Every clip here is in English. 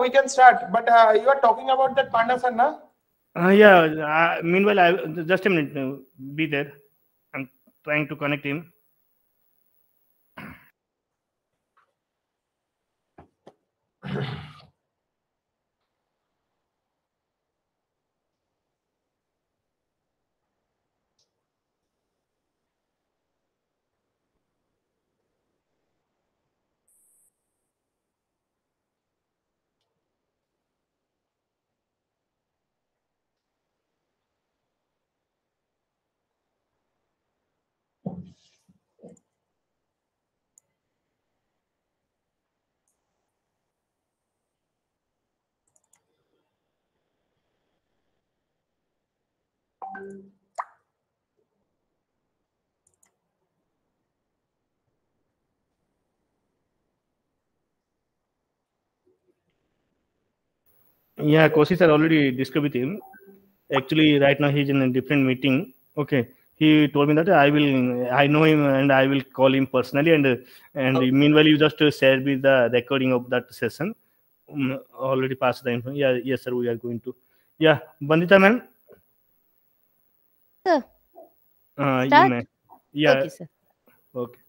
we can start. But uh, you are talking about that Panda sir, na? Uh, yeah. Uh, meanwhile, I, just a minute. uh, Be there. I'm trying to connect him. Yeah, Kosi sir already discussed with him. Actually, right now he's in a different meeting. Okay, he told me that I will, I know him and I will call him personally. And and Okay. meanwhile, you just share with the recording of that session. Um, already passed the info. Yeah, yes, sir. We are going to. Yeah, Bandita ma'am. Sir. Uh, you may. Yeah. Okay, sir. Okay.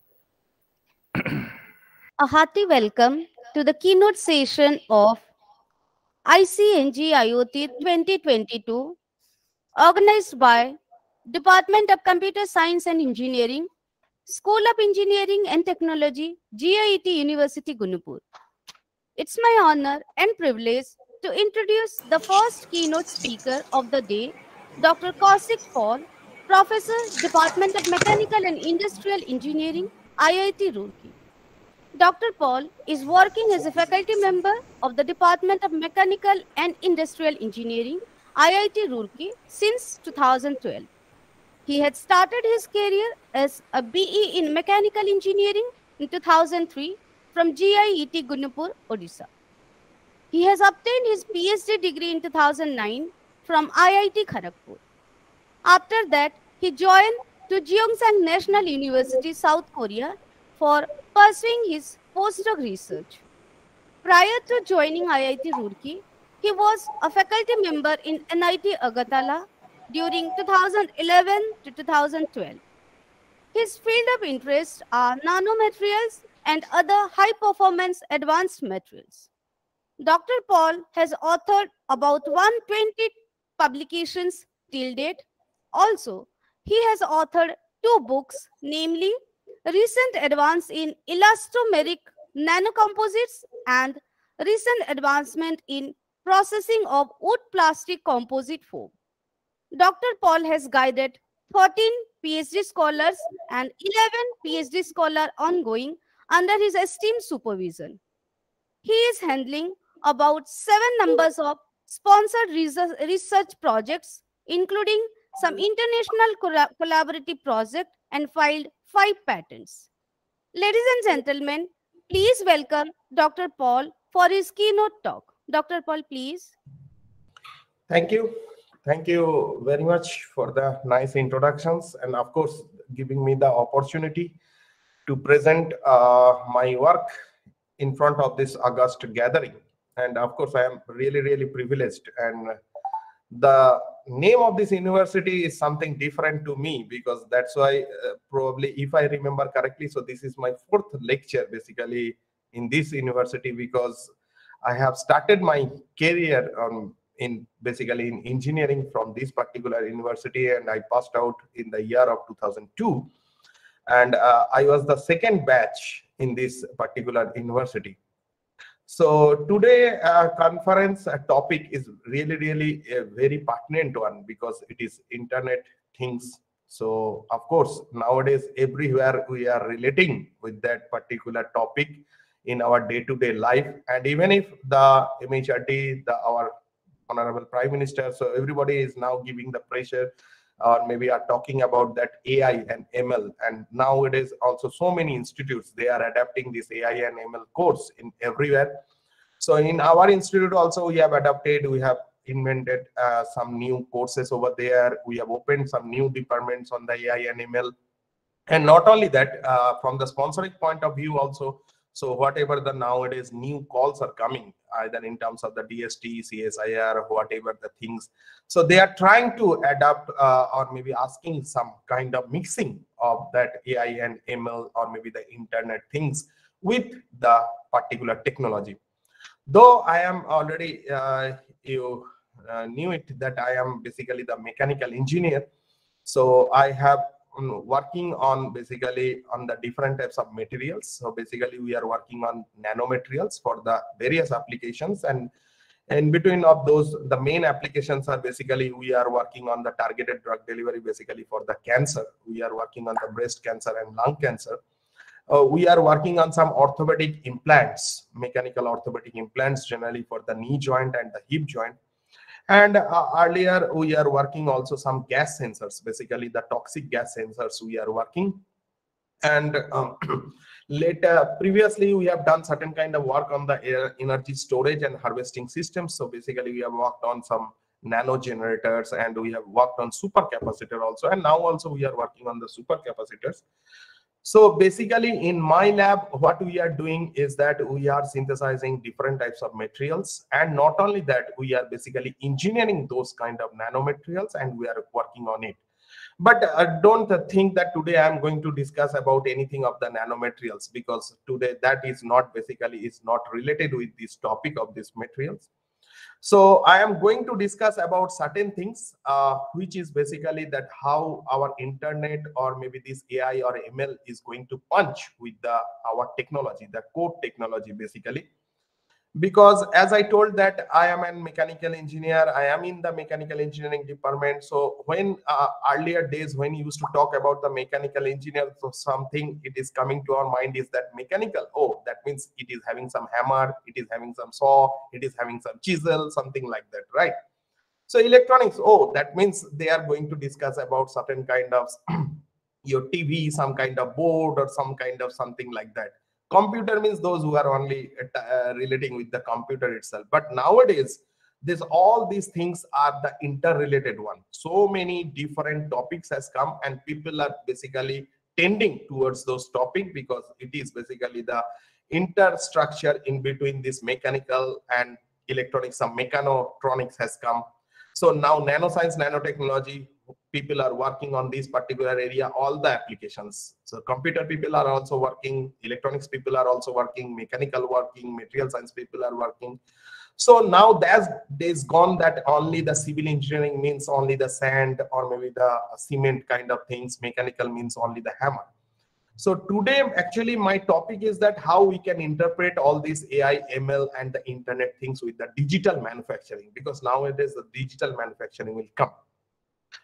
A hearty welcome to the keynote session of ICNG IoT 2022, organized by Department of Computer Science and Engineering, School of Engineering and Technology, GIET University, Gunupur. It's my honor and privilege to introduce the first keynote speaker of the day, Dr. Kaushik Paul, Professor, Department of Mechanical and Industrial Engineering, IIT Roorkee. Dr. Paul is working as a faculty member of the Department of Mechanical and Industrial Engineering, IIT Roorkee, since 2012. He had started his career as a BE in Mechanical Engineering in 2003 from GIET Gunupur, Odisha. He has obtained his PhD degree in 2009 from IIT Kharagpur. After that, he joined to Gyeongsang National University, South Korea, for pursuing his postdoc research. Prior to joining IIT Roorkee, he was a faculty member in NIT Agartala during 2011 to 2012. His field of interest are nanomaterials and other high performance advanced materials. Dr. Paul has authored about 120 publications till date. Also, he has authored two books, namely Recent Advance in Elastomeric Nanocomposites and Recent Advancement in Processing of Wood Plastic Composite Foam. Dr. Paul has guided 13 PhD scholars and 11 PhD scholars ongoing under his esteemed supervision. He is handling about seven numbers of sponsored research projects, including some international colla- collaborative project and filed five patents. Ladies and gentlemen, please welcome Dr. Paul for his keynote talk. Dr. Paul, please. Thank you. Thank you very much for the nice introductions and, of course, giving me the opportunity to present uh, my work in front of this August gathering. And of course, I am really, really privileged. And the name of this university is something different to me because that's why, uh, probably, if I remember correctly, so this is my fourth lecture basically in this university because I have started my career in basically in engineering from this particular university and i passed out in the year of 2002 and uh, i was the second batch in this particular university so today uh, conference uh, topic is really really a very pertinent one because it is internet things. So of course nowadays everywhere we are relating with that particular topic in our day-to-day life. And even if the mhrd the our honorable prime minister so everybody is now giving the pressure or maybe are talking about that ai and ml and nowadays also so many institutes they are adapting this ai and ml course in everywhere. So in our institute also we have adapted we have invented uh, some new courses over there. We have opened some new departments on the ai and ml and not only that uh, from the sponsoring point of view also So whatever the nowadays new calls are coming, either in terms of the DST, CSIR, whatever the things. So they are trying to adapt uh, or maybe asking some kind of mixing of that AI and ML or maybe the internet things with the particular technology. Though I am already, uh, you uh, knew it that I am basically the mechanical engineer. So I have working on basically on the different types of materials. So basically we are working on nanomaterials for the various applications. And in between of those the main applications are basically we are working on the targeted drug delivery basically for the cancer. We are working on the breast cancer and lung cancer. Uh, we are working on some orthopedic implants mechanical orthopedic implants generally for the knee joint and the hip joint and uh, earlier we are working also some gas sensors, basically the toxic gas sensors we are working. And um, later, previously we have done certain kind of work on the energy storage and harvesting systems. So basically we have worked on some nano generators and we have worked on super capacitor also. And now also we are working on the super capacitors. So basically in my lab, what we are doing is that we are synthesizing different types of materials. And not only that, we are basically engineering those kind of nanomaterials and we are working on it. But uh, don't think that today I'm going to discuss about anything of the nanomaterials because today that is not basically is not related with this topic of these materials. So I am going to discuss about certain things, uh, which is basically that how our internet or maybe this AI or ML is going to punch with the our technology, the code technology basically because as i told that i am a mechanical engineer i am in the mechanical engineering department. So when uh, earlier days when you used to talk about the mechanical engineer so something it is coming to our mind is that mechanical. Oh that means it is having some hammer it is having some saw it is having some chisel something like that right? So electronics oh that means they are going to discuss about certain kind of your tv some kind of board or some kind of something like that computer means those who are only uh, relating with the computer itself. But nowadays this all these things are the interrelated one. So many different topics has come and people are basically tending towards those topic because it is basically the interstructure in between this mechanical and electronics some mechatronics has come. So now nanoscience nanotechnology people are working on this particular area all the applications. So computer people are also working electronics people are also working mechanical working material science people are working. So now there's days gone that only the civil engineering means only the sand or maybe the cement kind of things mechanical means only the hammer. So today actually my topic is that how we can interpret all these ai ml and the internet things with the digital manufacturing because nowadays the digital manufacturing will come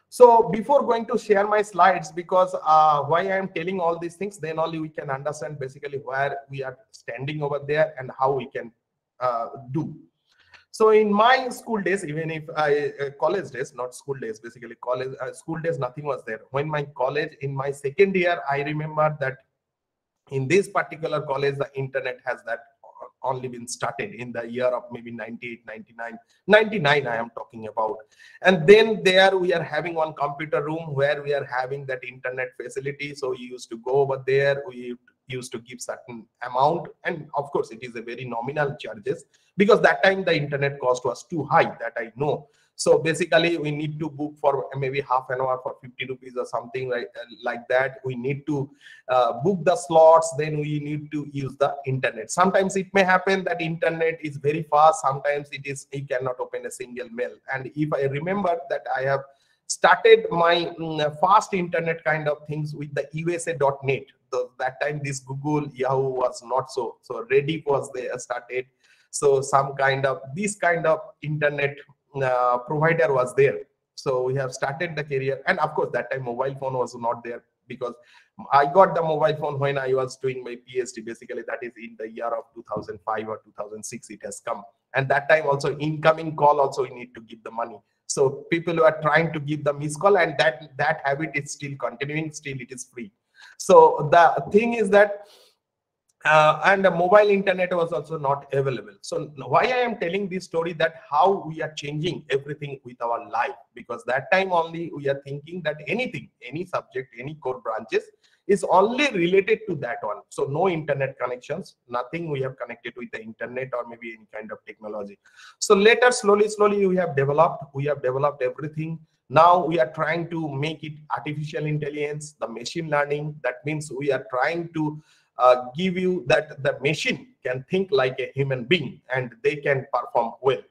so before going to share my slides, because uh, why I am telling all these things, then only we can understand basically where we are standing over there and how we can uh, do. So in my school days, even if I uh, college days, not school days, basically college uh, school days, nothing was there. When my college in my second year, I remember that in this particular college, the internet has that only been started in the year of maybe 98 99 99 i am talking about. And then there we are having one computer room where we are having that internet facility. So we used to go over there. We used to give certain amount. And of course it is a very nominal charges because that time the internet cost was too high that i know so basically, we need to book for maybe half an hour for 50 rupees or something like, like that. We need to uh, book the slots. Then we need to use the internet. Sometimes it may happen that internet is very fast. Sometimes it is you cannot open a single mail. And if I remember that I have started my um, fast internet kind of things with the USA.net. So that time this Google Yahoo was not so so Rediff was there started. So some kind of this kind of internet uh, provider was there. So we have started the career. And of course that time mobile phone was not there because i got the mobile phone when i was doing my phd basically that is in the year of 2005 or 2006 it has come. And that time also incoming call also you need to give the money. So people who are trying to give the missed call and that that habit is still continuing. Still it is free. So the thing is that uh, and the mobile internet was also not available so why i am telling this story that how we are changing everything with our life because that time only we are thinking that anything any subject any core branches is only related to that one. So no internet connections, nothing we have connected with the internet or maybe any kind of technology. So later, slowly, slowly, we have developed, we have developed everything. Now we are trying to make it artificial intelligence, the machine learning. That means we are trying to uh, give you that the machine can think like a human being and they can perform well.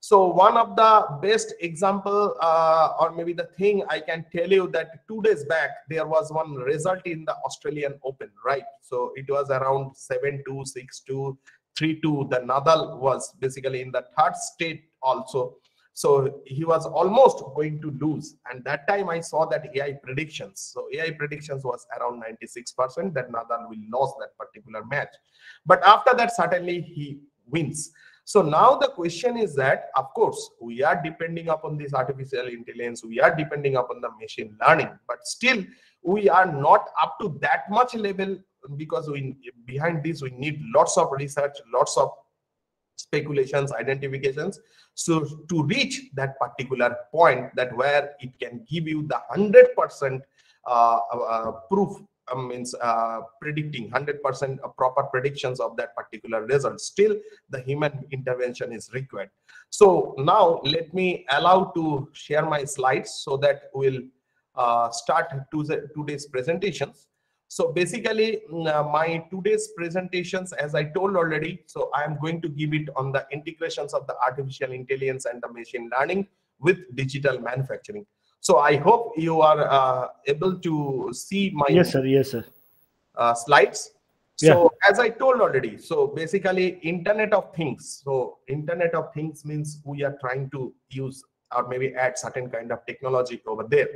So one of the best example, uh, or maybe the thing I can tell you that two days back, there was one result in the Australian Open, right? So it was around 7-2, 6-2, 3-2. The Nadal was basically in the third state also. So he was almost going to lose. And that time I saw that AI predictions. So AI predictions was around 96% that Nadal will lose that particular match. But after that, certainly he wins. So now the question is that, of course, we are depending upon this artificial intelligence, we are depending upon the machine learning, but still we are not up to that much level because we behind this we need lots of research, lots of speculations, identifications. So to reach that particular point that where it can give you the 100% uh, uh, proof um, means uh, predicting 100% proper predictions of that particular result still the human intervention is required so now let me allow to share my slides so that we'll uh, start today's presentations so basically mm, uh, my today's presentations as i told already so i am going to give it on the integrations of the artificial intelligence and the machine learning with digital manufacturing so I hope you are uh, able to see my yes sir yes sir uh, slides. So yeah. as I told already, so basically Internet of Things. So Internet of Things means we are trying to use or maybe add certain kind of technology over there.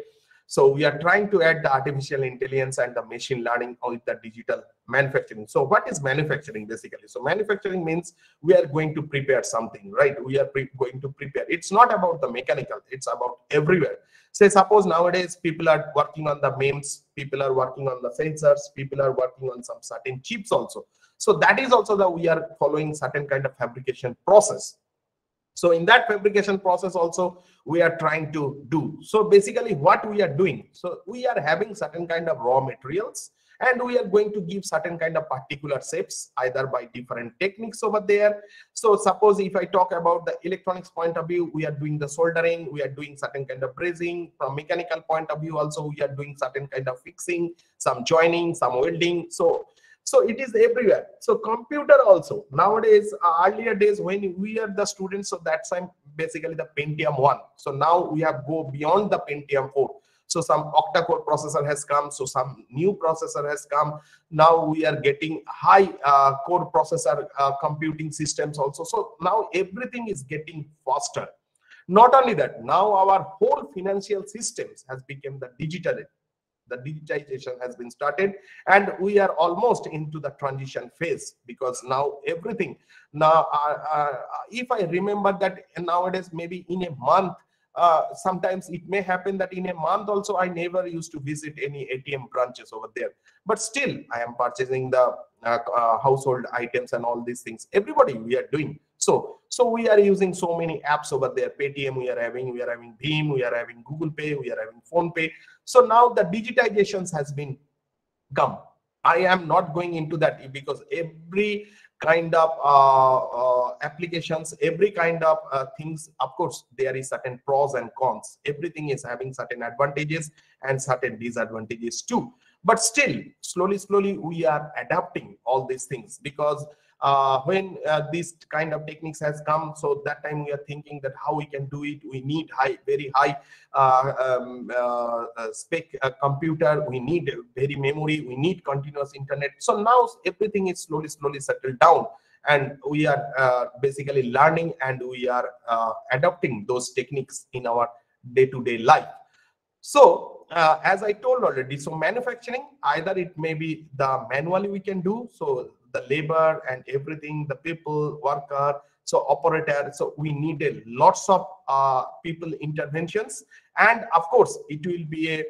So we are trying to add the artificial intelligence and the machine learning with the digital manufacturing. So what is manufacturing basically? So manufacturing means we are going to prepare something, right? We are going to prepare. It's not about the mechanical, it's about everywhere. Say suppose nowadays people are working on the MEMS, people are working on the sensors, people are working on some certain chips also. So that is also that we are following certain kind of fabrication process so in that fabrication process also we are trying to do. So basically what we are doing so we are having certain kind of raw materials and we are going to give certain kind of particular shapes either by different techniques over there. So suppose if i talk about the electronics point of view we are doing the soldering we are doing certain kind of brazing. From mechanical point of view also we are doing certain kind of fixing some joining some welding. So so it is everywhere. So computer also. Nowadays uh, earlier days when we are the students of that time basically the pentium 1 so now we have go beyond the pentium 4 so some octa-core processor has come. So some new processor has come. Now we are getting high uh, core processor uh, computing systems also. So now everything is getting faster. Not only that now our whole financial systems has become the digital the digitization has been started and we are almost into the transition phase because now everything now uh, uh, if i remember that nowadays maybe in a month uh, sometimes it may happen that in a month also i never used to visit any atm branches over there. But still i am purchasing the uh, uh, household items and all these things. Everybody we are doing so so we are using so many apps over there. Paytm we are having we are having BHIM, we are having google pay we are having PhonePe so now the digitizations has been come. I am not going into that because every kind of uh, uh, applications every kind of uh, things of course there is certain pros and cons. Everything is having certain advantages and certain disadvantages too. But still slowly slowly we are adapting all these things because when uh, this kind of techniques has come so that time we are thinking that how we can do it. We need high very high uh, um, uh, uh, spec uh, computer. We need very memory. We need continuous internet. So now everything is slowly slowly settled down. And we are basically learning and we are adopting those techniques in our day-to-day -day life. So uh, as I told already, so manufacturing, either it may be the manually we can do. So the labor and everything, the people, worker, so operator. So we needed lots of uh, people interventions. And of course, it will be a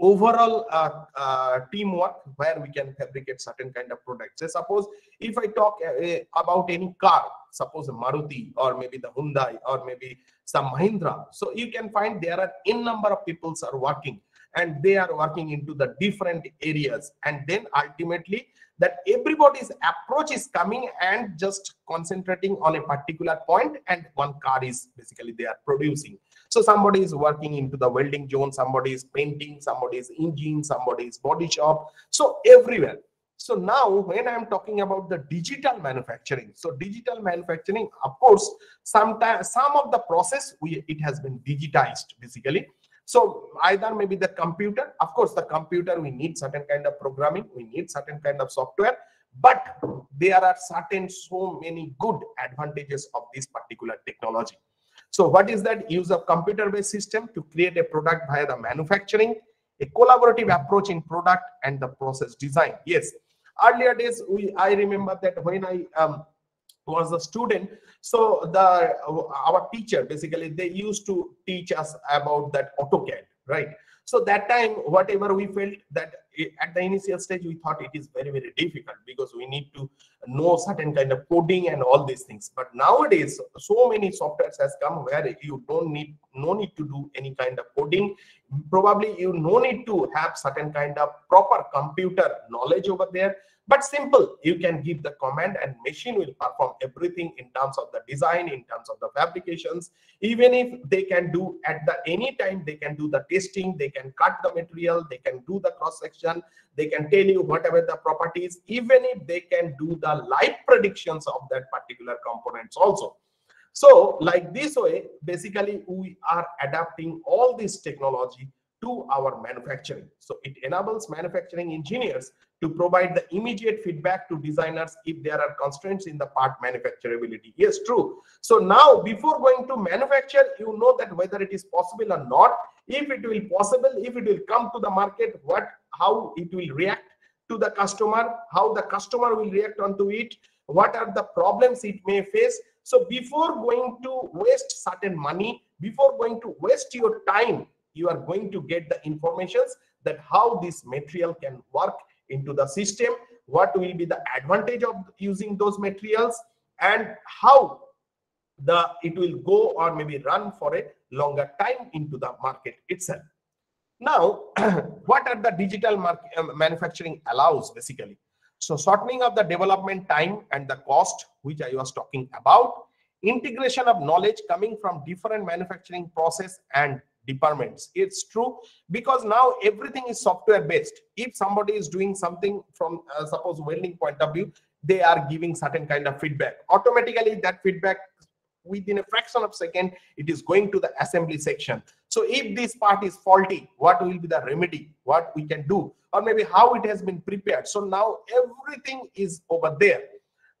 overall uh, uh, teamwork where we can fabricate certain kind of products. So suppose if I talk uh, about any car, suppose Maruti or maybe the Hyundai or maybe some Mahindra. So you can find there are in number of peoples are working and they are working into the different areas and then ultimately that everybody's approach is coming and just concentrating on a particular point and one car is basically they are producing. So somebody is working into the welding zone somebody is painting somebody is engine somebody is body shop. So everywhere. So now when i'm talking about the digital manufacturing so digital manufacturing of course sometimes some of the process we it has been digitized basically so either maybe the computer, of course, the computer, we need certain kind of programming, we need certain kind of software, but there are certain so many good advantages of this particular technology. So what is that use of computer-based system to create a product via the manufacturing, a collaborative approach in product and the process design. Yes, earlier days, we I remember that when I um, was a student so the our teacher basically they used to teach us about that AutoCAD, right? So that time, whatever we felt that at the initial stage, we thought it is very, very difficult because we need to know certain kind of coding and all these things. But nowadays, so many softwares has come where you don't need no need to do any kind of coding. Probably you no need to have certain kind of proper computer knowledge over there but simple you can give the command and machine will perform everything in terms of the design in terms of the fabrications. Even if they can do at the any time they can do the testing they can cut the material they can do the cross section they can tell you whatever the properties. Even if they can do the live predictions of that particular components also. So like this way basically we are adapting all this technology to our manufacturing. So it enables manufacturing engineers to provide the immediate feedback to designers if there are constraints in the part manufacturability. Yes, true. So now before going to manufacture, you know that whether it is possible or not, if it will possible, if it will come to the market, what, how it will react to the customer, how the customer will react onto it, what are the problems it may face. So before going to waste certain money, before going to waste your time you are going to get the informations that how this material can work into the system, what will be the advantage of using those materials, and how the it will go or maybe run for a longer time into the market itself. Now, what are the digital market, uh, manufacturing allows basically? So shortening of the development time and the cost, which I was talking about, integration of knowledge coming from different manufacturing process and departments. It's true because now everything is software based. If somebody is doing something from uh, suppose welding point of view they are giving certain kind of feedback. Automatically that feedback within a fraction of a second it is going to the assembly section. So if this part is faulty what will be the remedy? What we can do? Or maybe how it has been prepared. So now everything is over there.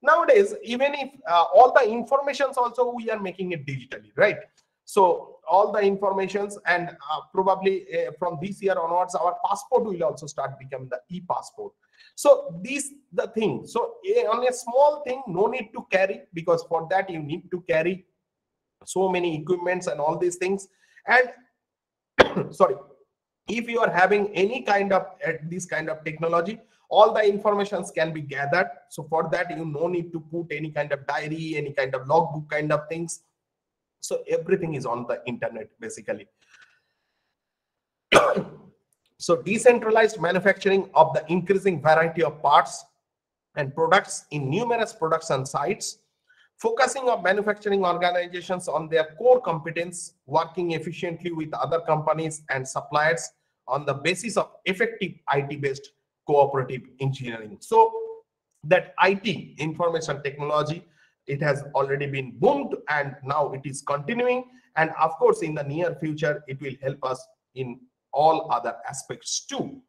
Nowadays even if uh, all the informations also we are making it digitally right so all the informations and uh, probably uh, from this year onwards, our passport will also start becoming the e-passport. So these the thing. So on a small thing, no need to carry because for that you need to carry so many equipments and all these things. And sorry, if you are having any kind of uh, this kind of technology, all the informations can be gathered. So for that, you no need to put any kind of diary, any kind of logbook kind of things so everything is on the internet basically. So decentralized manufacturing of the increasing variety of parts and products in numerous production sites focusing on manufacturing organizations on their core competence working efficiently with other companies and suppliers on the basis of effective it based cooperative engineering. So that it information technology it has already been boomed and now it is continuing. And of course in the near future it will help us in all other aspects too.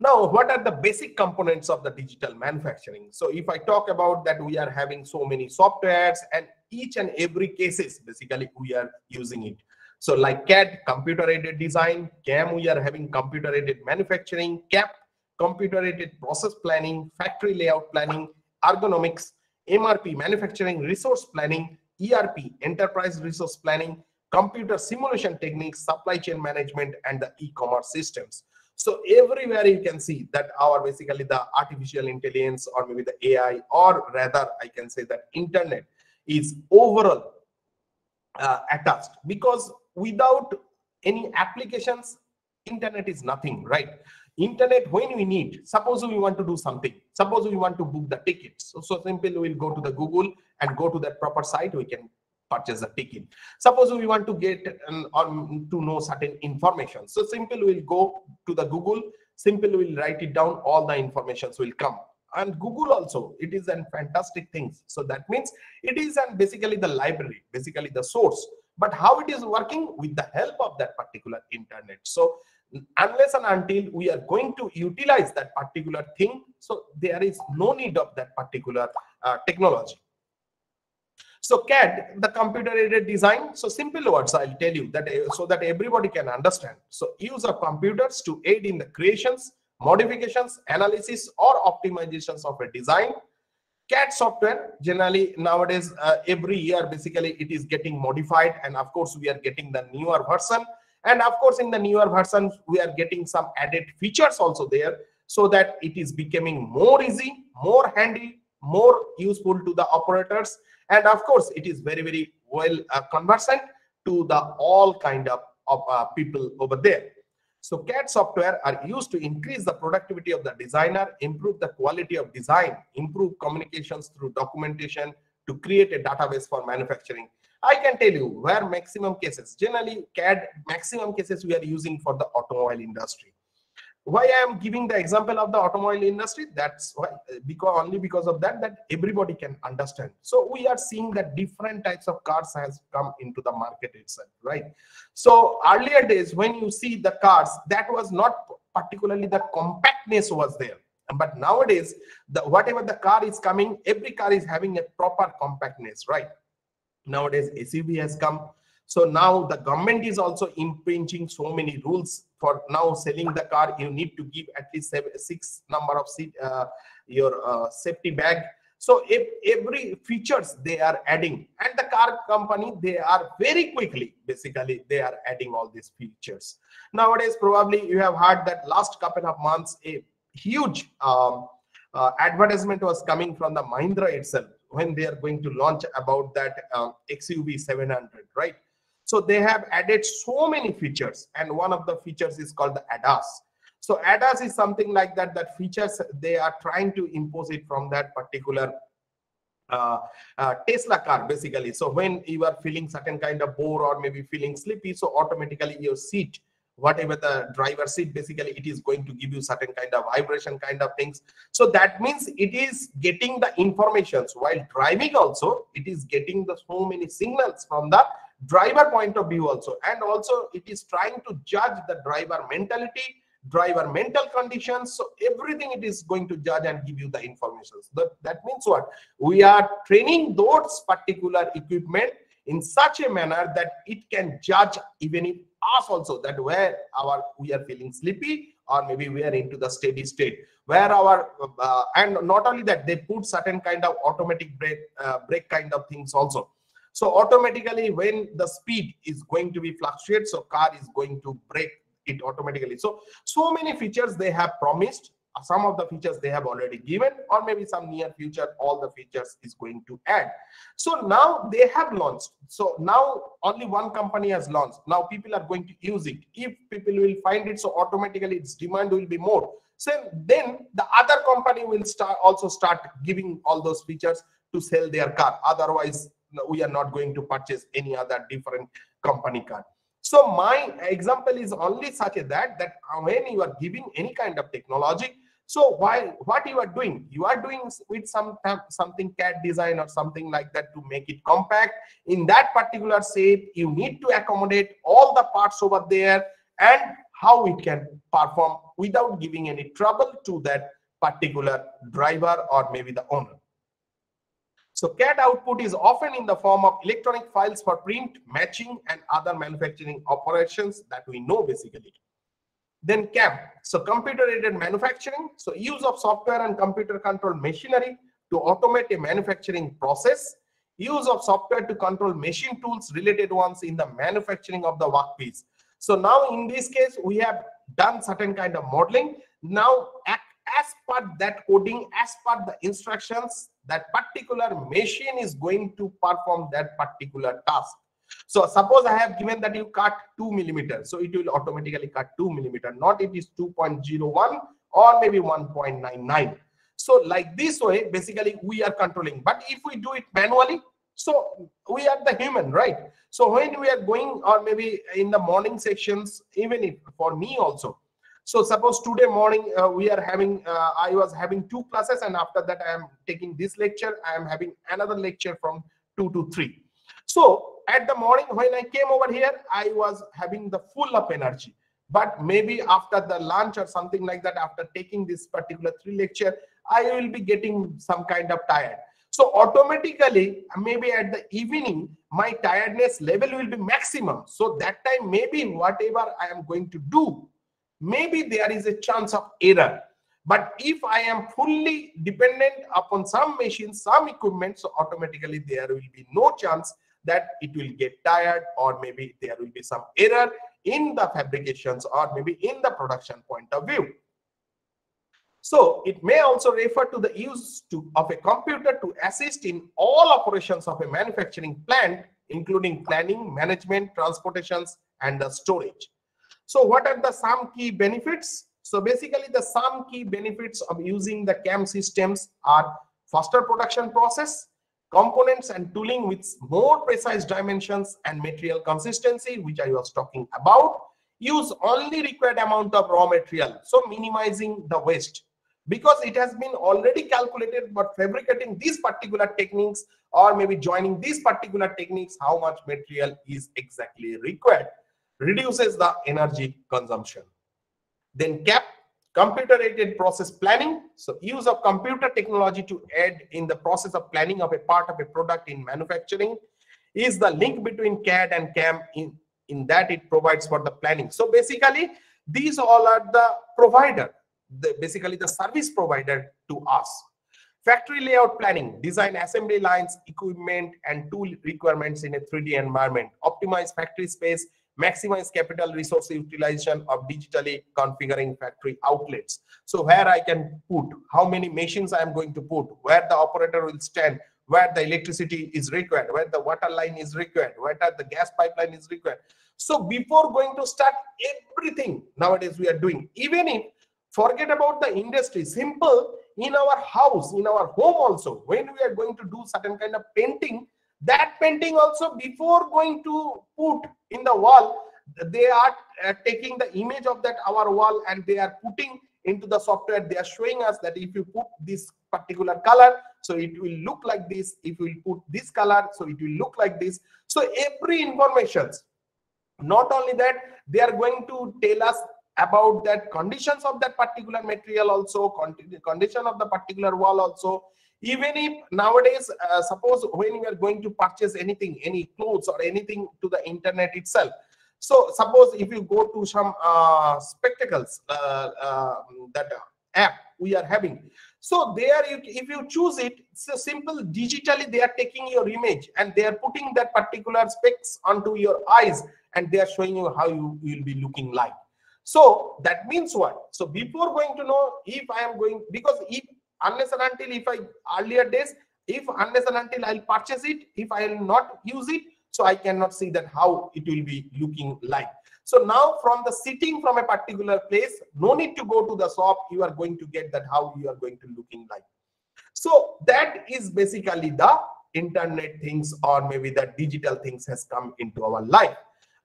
Now what are the basic components of the digital manufacturing? So if i talk about that we are having so many softwares and each and every cases basically we are using it. So like cad computer aided design. Cam we are having computer aided manufacturing cap computer aided process planning factory layout planning ergonomics MRP, manufacturing resource planning, ERP, enterprise resource planning, computer simulation techniques, supply chain management, and the e-commerce systems. So everywhere you can see that our basically the artificial intelligence or maybe the AI or rather I can say that internet is overall uh, attached because without any applications internet is nothing right internet when we need suppose we want to do something suppose we want to book the tickets so, so simple we'll go to the google and go to that proper site we can purchase a ticket. Suppose we want to get um, or to know certain information. So simple we'll go to the google simple we'll write it down all the informations will come. And google also it is a fantastic thing. So that means it is and basically the library basically the source. But how it is working? With the help of that particular internet. So unless and until we are going to utilize that particular thing so there is no need of that particular uh, technology. So cad the computer aided design so simple words i'll tell you that uh, so that everybody can understand. So use of computers to aid in the creations modifications analysis or optimizations of a design. CAD software generally nowadays uh, every year basically it is getting modified and of course we are getting the newer version and of course in the newer version we are getting some added features also there so that it is becoming more easy more handy more useful to the operators and of course it is very very well uh, conversant to the all kind of, of uh, people over there so CAD software are used to increase the productivity of the designer, improve the quality of design, improve communications through documentation to create a database for manufacturing. I can tell you where maximum cases, generally CAD maximum cases we are using for the automobile industry. Why i am giving the example of the automobile industry? That's why because only because of that that everybody can understand. So we are seeing that different types of cars has come into the market itself right? So earlier days when you see the cars that was not particularly the compactness was there. But nowadays the whatever the car is coming every car is having a proper compactness right nowadays suv has come so now the government is also impinging so many rules for now selling the car. You need to give at least seven, six number of seat, uh, your uh, safety bag. So if every features they are adding and the car company, they are very quickly, basically, they are adding all these features. Nowadays, probably you have heard that last couple of months, a huge um, uh, advertisement was coming from the Mahindra itself when they are going to launch about that um, XUV 700, right? So they have added so many features, and one of the features is called the ADAS. So ADAS is something like that. That features they are trying to impose it from that particular uh, uh, Tesla car, basically. So when you are feeling certain kind of bore or maybe feeling sleepy, so automatically your seat whatever the driver seat basically it is going to give you certain kind of vibration kind of things. So that means it is getting the informations. While driving also it is getting the so many signals from the driver point of view also. And also it is trying to judge the driver mentality driver mental conditions. So everything it is going to judge and give you the information that, that means what? We are training those particular equipment in such a manner that it can judge even if us also that where our we are feeling sleepy or maybe we are into the steady state where our uh, and not only that they put certain kind of automatic brake uh, brake kind of things also so automatically when the speed is going to be fluctuate, so car is going to brake it automatically. So, so many features they have promised. Some of the features they have already given, or maybe some near future, all the features is going to add. So now they have launched. So now only one company has launched. Now people are going to use it. If people will find it, so automatically its demand will be more. So then the other company will start also start giving all those features to sell their car. Otherwise, we are not going to purchase any other different company car so my example is only such a that that when you are giving any kind of technology so while what you are doing? You are doing with some something cad design or something like that to make it compact. In that particular shape you need to accommodate all the parts over there and how it can perform without giving any trouble to that particular driver or maybe the owner. So CAD output is often in the form of electronic files for print, machining, and other manufacturing operations that we know basically. Then CAM, so computer-aided manufacturing. So use of software and computer-controlled machinery to automate a manufacturing process. Use of software to control machine tools, related ones in the manufacturing of the workpiece. So now in this case, we have done certain kind of modeling. Now as per that coding, as per the instructions, that particular machine is going to perform that particular task. So suppose I have given that you cut two millimeters, so it will automatically cut two millimeter, not if it is 2.01 or maybe 1.99. So like this way, basically we are controlling. But if we do it manually, so we are the human, right? So when we are going or maybe in the morning sections, even if for me also, so suppose today morning uh, we are having, uh, I was having two classes and after that I am taking this lecture, I am having another lecture from two to three. So at the morning when I came over here, I was having the full of energy. But maybe after the lunch or something like that, after taking this particular three lecture, I will be getting some kind of tired. So automatically, maybe at the evening, my tiredness level will be maximum. So that time, maybe whatever I am going to do, maybe there is a chance of error. But if I am fully dependent upon some machines, some equipment, so automatically there will be no chance that it will get tired or maybe there will be some error in the fabrications or maybe in the production point of view. So it may also refer to the use to, of a computer to assist in all operations of a manufacturing plant, including planning, management, transportations, and the storage. So what are the some key benefits? So basically the some key benefits of using the CAM systems are faster production process, components and tooling with more precise dimensions and material consistency, which I was talking about, use only required amount of raw material, so minimizing the waste. Because it has been already calculated but fabricating these particular techniques or maybe joining these particular techniques how much material is exactly required reduces the energy consumption. Then cap computer aided process planning so use of computer technology to aid in the process of planning of a part of a product in manufacturing is the link between cad and cam in in that it provides for the planning so basically these all are the provider the, basically the service provider to us. Factory layout planning, design assembly lines, equipment, and tool requirements in a 3D environment. Optimize factory space, maximize capital resource utilization of digitally configuring factory outlets. So where I can put, how many machines I am going to put, where the operator will stand, where the electricity is required, where the water line is required, where the gas pipeline is required. So before going to start everything nowadays we are doing, even if forget about the industry simple in our house in our home also when we are going to do certain kind of painting that painting also before going to put in the wall they are uh, taking the image of that our wall and they are putting into the software. They are showing us that if you put this particular color so it will look like this. If you put this color so it will look like this. So every informations not only that they are going to tell us about that conditions of that particular material also condition of the particular wall also even if nowadays uh, suppose when you are going to purchase anything any clothes or anything to the internet itself. So suppose if you go to some uh, spectacles uh, uh that app we are having. So there you, if you choose it it's a simple digitally they are taking your image and they are putting that particular specs onto your eyes and they are showing you how you will be looking like. So that means what? So before going to know if I am going, because if unless and until if I earlier days, if unless and until I'll purchase it, if I will not use it, so I cannot see that how it will be looking like. So now from the sitting from a particular place, no need to go to the shop, you are going to get that how you are going to looking like. So that is basically the internet things or maybe the digital things has come into our life.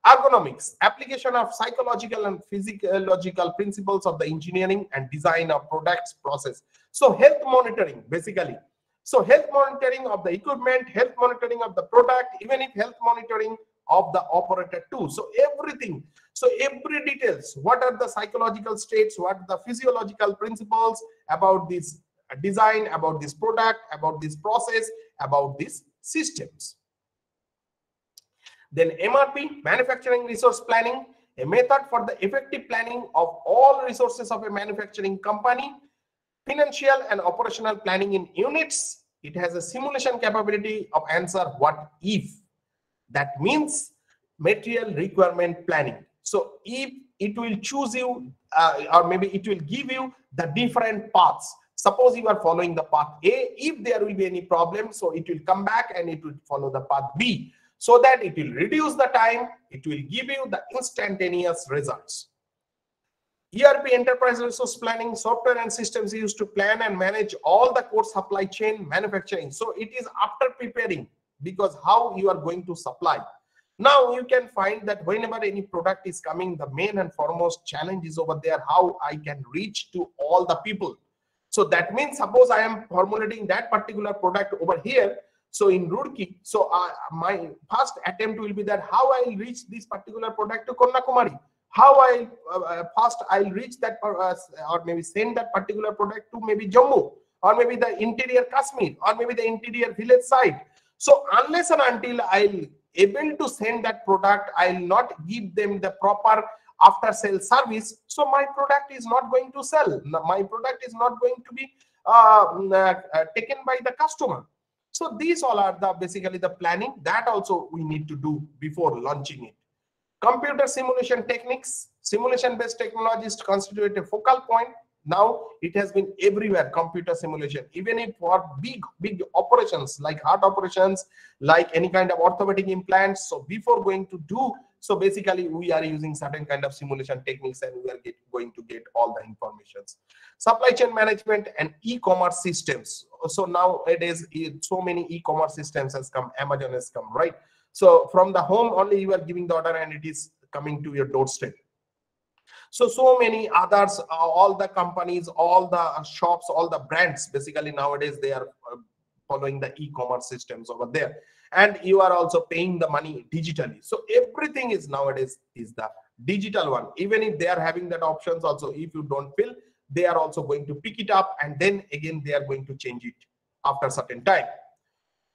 Ergonomics, application of psychological and physiological principles of the engineering and design of products process. So health monitoring, basically. So health monitoring of the equipment, health monitoring of the product, even if health monitoring of the operator too. So everything. So every details, what are the psychological states, what the physiological principles about this design, about this product, about this process, about these systems. Then MRP, manufacturing resource planning, a method for the effective planning of all resources of a manufacturing company, financial and operational planning in units. It has a simulation capability of answer what if. That means material requirement planning. So if it will choose you uh, or maybe it will give you the different paths. Suppose you are following the path A, if there will be any problem, so it will come back and it will follow the path B. so that it will reduce the time, it will give you the instantaneous results. ERP enterprise resource planning software and systems used to plan and manage all the core supply chain manufacturing. So it is after preparing because how you are going to supply. Now you can find that whenever any product is coming, the main and foremost challenge is over there how I can reach to all the people. So that means suppose I am formulating that particular product over here. So in Roorkee, so uh, my first attempt will be that how I'll reach this particular product to Kanyakumari how I uh, uh, first I'll reach that uh, or maybe send that particular product to maybe Jammu or maybe the interior Kashmir or maybe the interior village side. So unless and until I'll able to send that product, I'll not give them the proper after sale service. So my product is not going to sell. My product is not going to be uh, uh, taken by the customer. So these all are the basically the planning that also we need to do before launching it. Computer simulation techniques, simulation-based technologies constitute a focal point. Now it has been everywhere, computer simulation, even if for big, big operations like heart operations, like any kind of orthopedic implants. So before going to do, so basically we are using certain kind of simulation techniques and we are get, going to get all the informations. Supply chain management and e-commerce systems. So nowadays, so many e-commerce systems has come, Amazon has come, right? So from the home only you are giving the order and it is coming to your doorstep. So, so many others, uh, all the companies, all the shops, all the brands, basically nowadays they are uh, following the e-commerce systems over there. And you are also paying the money digitally. So everything is nowadays is the digital one. Even if they are having that options also, if you don't fill, they are also going to pick it up and then again they are going to change it after certain time.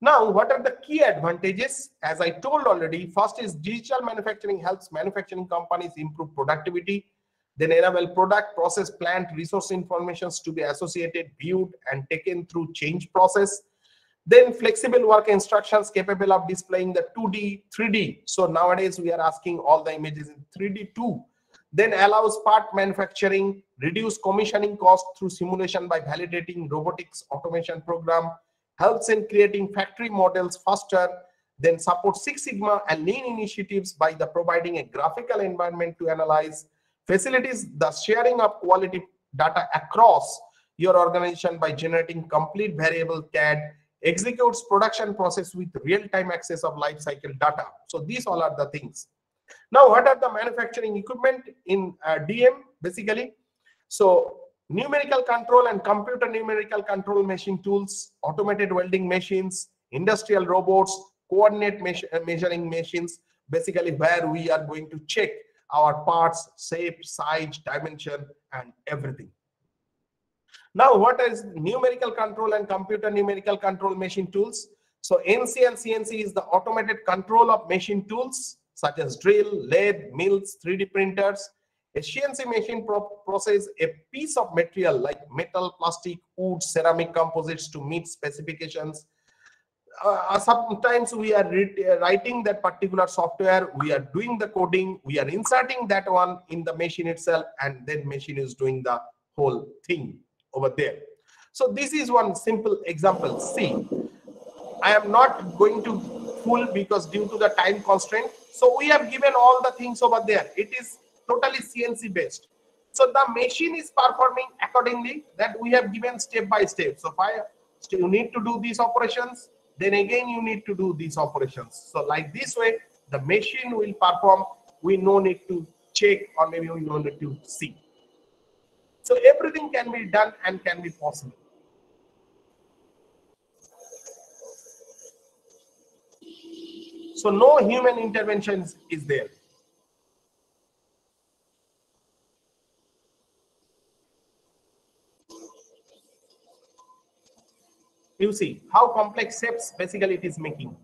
Now, what are the key advantages? As I told already, first is digital manufacturing helps manufacturing companies improve productivity. Then enable product, process, plant, resource informations to be associated, viewed, and taken through change process. Then flexible work instructions capable of displaying the 2D, 3D. So nowadays we are asking all the images in 3D too. Then allows part manufacturing, reduce commissioning cost through simulation by validating robotics automation program, helps in creating factory models faster, then supports Six Sigma and Lean initiatives by the providing a graphical environment to analyze, facilities the sharing of quality data across your organization by generating complete variable CAD, executes production process with real-time access of life cycle data. So these all are the things. Now, what are the manufacturing equipment in uh, DM basically? So numerical control and computer numerical control machine tools, automated welding machines, industrial robots, coordinate uh, measuring machines, basically where we are going to check our parts, shape, size, dimension, and everything. Now, what is numerical control and computer numerical control machine tools? So NC and CNC is the automated control of machine tools such as drill, lathe, mills, 3D printers, a CNC machine pro process a piece of material like metal, plastic, wood, ceramic composites to meet specifications. Uh, sometimes we are writing that particular software, we are doing the coding, we are inserting that one in the machine itself, and then machine is doing the whole thing over there. So this is one simple example. See, I am not going to full because due to the time constraint. So we have given all the things over there. It is totally CNC based. So the machine is performing accordingly that we have given step by step. So if I, you need to do these operations, then again you need to do these operations. So like this way, the machine will perform. We no need to check or maybe we no need to see. So everything can be done and can be possible. So no human intervention is there. You see how complex shapes basically it is making.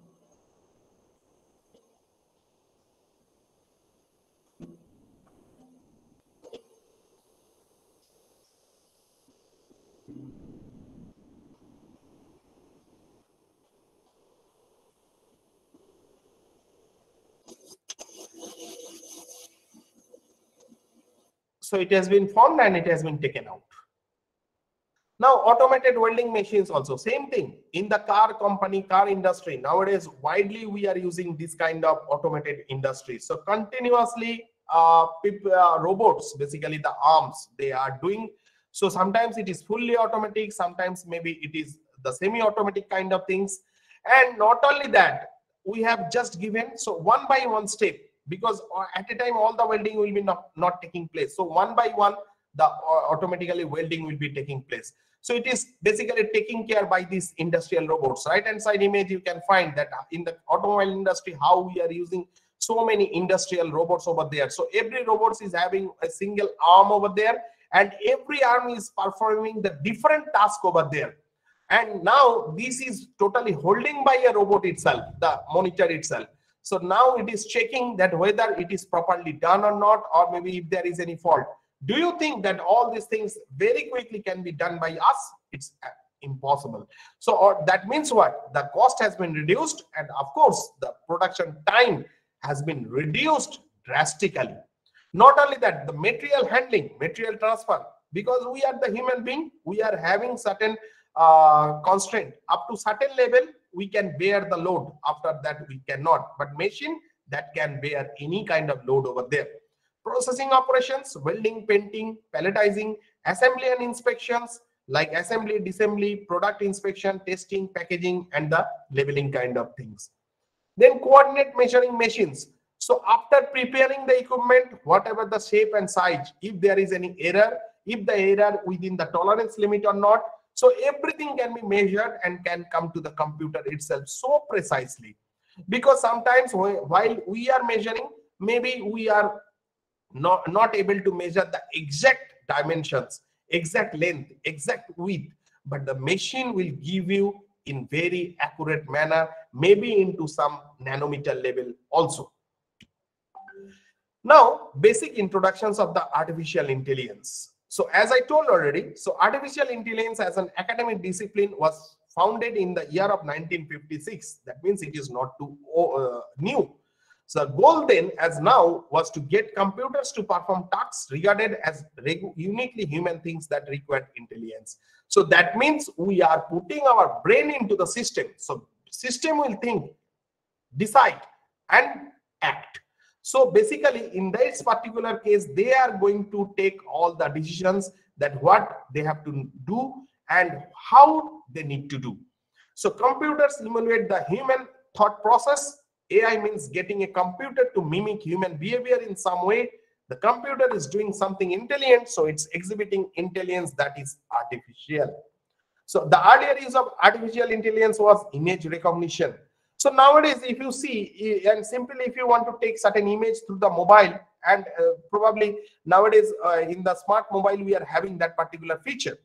So it has been formed and it has been taken out. Now, automated welding machines also, same thing. In the car company, car industry, nowadays, widely we are using this kind of automated industry. So continuously, uh, people, uh, robots, basically the arms, they are doing. So sometimes it is fully automatic, sometimes maybe it is the semi-automatic kind of things. And not only that, we have just given, so one by one step, because uh, at a time, all the welding will be not, not taking place. So one by one, the uh, automatically welding will be taking place. So it is basically taking care by these industrial robots. Right hand side image, you can find that in the automobile industry, how we are using so many industrial robots over there. So every robot is having a single arm over there and every arm is performing the different task over there. And now this is totally holding by a robot itself, the monitor itself. So now it is checking that whether it is properly done or not, or maybe if there is any fault. Do you think that all these things very quickly can be done by us? It's uh, impossible. So or that means what? The cost has been reduced and of course the production time has been reduced drastically. Not only that, the material handling, material transfer, because we are the human being, we are having certain uh, constraint. Up to certain level, we can bear the load. After that, we cannot. But machine that can bear any kind of load over there processing operations, welding, painting, palletizing, assembly and inspections like assembly, disassembly, product inspection, testing, packaging, and the labeling kind of things. Then coordinate measuring machines. So after preparing the equipment, whatever the shape and size, if there is any error, if the error within the tolerance limit or not, so everything can be measured and can come to the computer itself so precisely. Because sometimes while we are measuring, maybe we are not, not able to measure the exact dimensions, exact length, exact width, but the machine will give you in very accurate manner, maybe into some nanometer level also. Now, basic introductions of the artificial intelligence. So as I told already, so artificial intelligence as an academic discipline was founded in the year of 1956. That means it is not too uh, new. So the goal then as now was to get computers to perform tasks regarded as uniquely human things that required intelligence. So that means we are putting our brain into the system. So system will think, decide and act. So basically in this particular case, they are going to take all the decisions that what they have to do and how they need to do. So computers simulate the human thought process AI means getting a computer to mimic human behavior in some way. The computer is doing something intelligent, so it's exhibiting intelligence that is artificial. So the earlier use of artificial intelligence was image recognition. So nowadays, if you see, and simply if you want to take certain image through the mobile, and uh, probably nowadays uh, in the smart mobile, we are having that particular feature.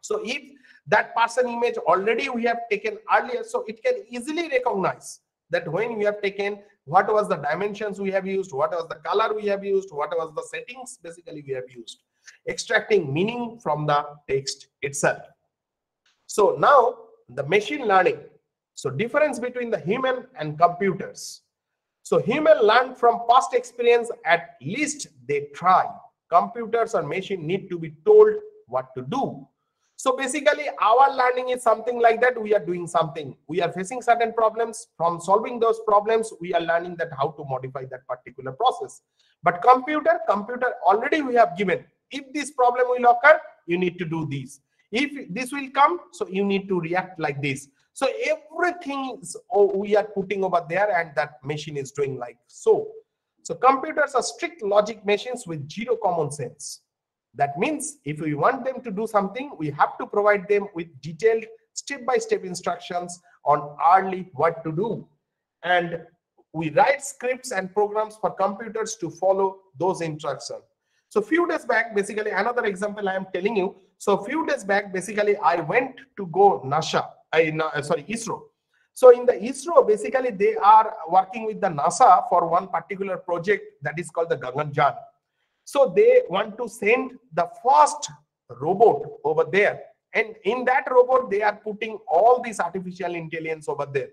So if that person image already we have taken earlier, so it can easily recognize that when we have taken what was the dimensions we have used, what was the color we have used, what was the settings basically we have used, extracting meaning from the text itself. So now the machine learning. So difference between the human and computers. So human learn from past experience, at least they try. Computers or machine need to be told what to do. So basically our learning is something like that. We are doing something. We are facing certain problems. From solving those problems, we are learning that how to modify that particular process. But computer, computer already we have given. If this problem will occur, you need to do this. If this will come, so you need to react like this. So everything is, oh, we are putting over there and that machine is doing like so. So computers are strict logic machines with zero common sense. That means if we want them to do something, we have to provide them with detailed step-by-step -step instructions on early what to do. And we write scripts and programs for computers to follow those instructions. So few days back, basically another example I am telling you. So few days back, basically I went to go NASA, I, uh, sorry, ISRO. So in the ISRO, basically they are working with the NASA for one particular project that is called the Gaganyaan. So they want to send the first robot over there. And in that robot, they are putting all this artificial intelligence over there.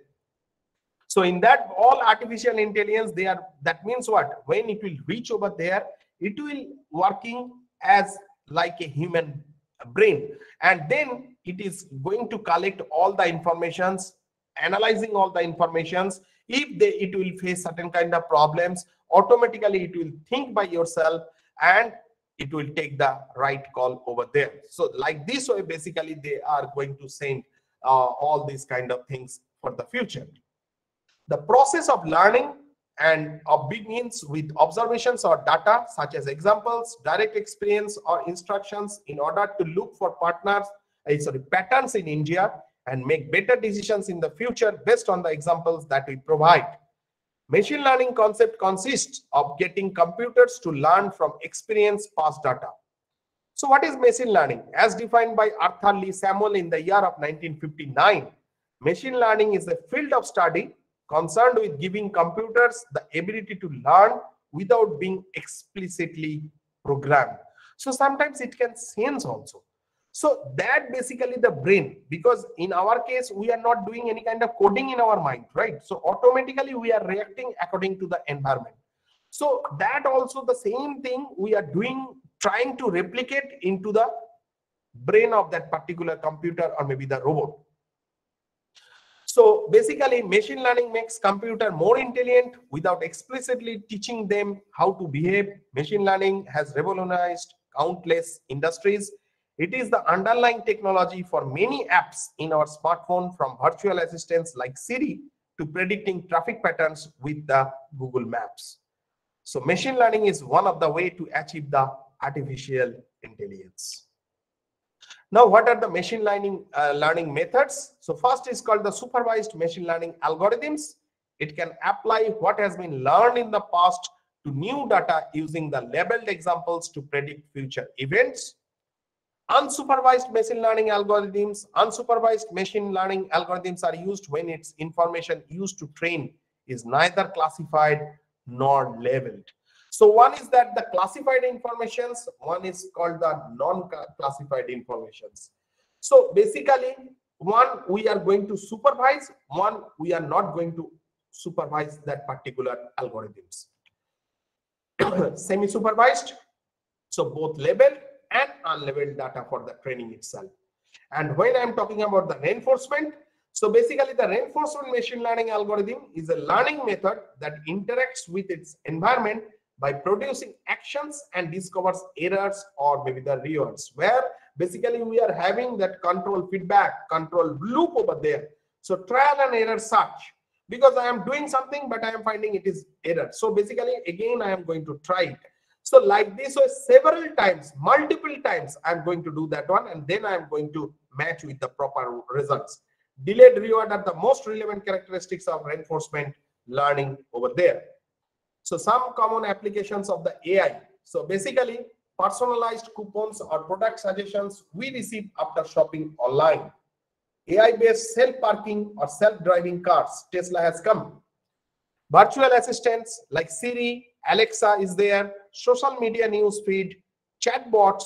So in that all artificial intelligence, they are that means what? When it will reach over there, it will working as like a human brain and then it is going to collect all the informations analyzing all the informations if they it will face certain kind of problems automatically it will think by yourself and it will take the right call over there. So like this way basically they are going to send uh, all these kind of things for the future. The process of learning and of begins with observations or data such as examples direct experience or instructions in order to look for partners uh, sorry patterns in india and make better decisions in the future based on the examples that we provide Machine learning concept consists of getting computers to learn from experience past data. So what is machine learning? As defined by Arthur Lee Samuel in the year of 1959, machine learning is a field of study concerned with giving computers the ability to learn without being explicitly programmed. So sometimes it can sense also. So that basically the brain, because in our case, we are not doing any kind of coding in our mind, right? So automatically we are reacting according to the environment. So that also the same thing we are doing, trying to replicate into the brain of that particular computer or maybe the robot. So basically machine learning makes computer more intelligent without explicitly teaching them how to behave. Machine learning has revolutionized countless industries it is the underlying technology for many apps in our smartphone from virtual assistants like Siri to predicting traffic patterns with the Google Maps. So machine learning is one of the way to achieve the artificial intelligence. Now, what are the machine learning uh, learning methods? So first is called the supervised machine learning algorithms. It can apply what has been learned in the past to new data using the labeled examples to predict future events. Unsupervised machine learning algorithms, unsupervised machine learning algorithms are used when its information used to train is neither classified nor labeled. So one is that the classified informations, one is called the non-classified informations. So basically, one we are going to supervise, one we are not going to supervise that particular algorithms. Semi-supervised, so both labeled and unlabeled data for the training itself. And when I'm talking about the reinforcement, so basically the reinforcement machine learning algorithm is a learning method that interacts with its environment by producing actions and discovers errors or maybe the rewards where basically we are having that control feedback control loop over there. So trial and error search because i am doing something but i am finding it is error. So basically again i am going to try it so like this way, several times, multiple times, I'm going to do that one and then I'm going to match with the proper results. Delayed reward are the most relevant characteristics of reinforcement learning over there. So some common applications of the AI. So basically personalized coupons or product suggestions we receive after shopping online. AI-based self-parking or self-driving cars, Tesla has come. Virtual assistants like Siri, Alexa is there, social media news feed, chatbots,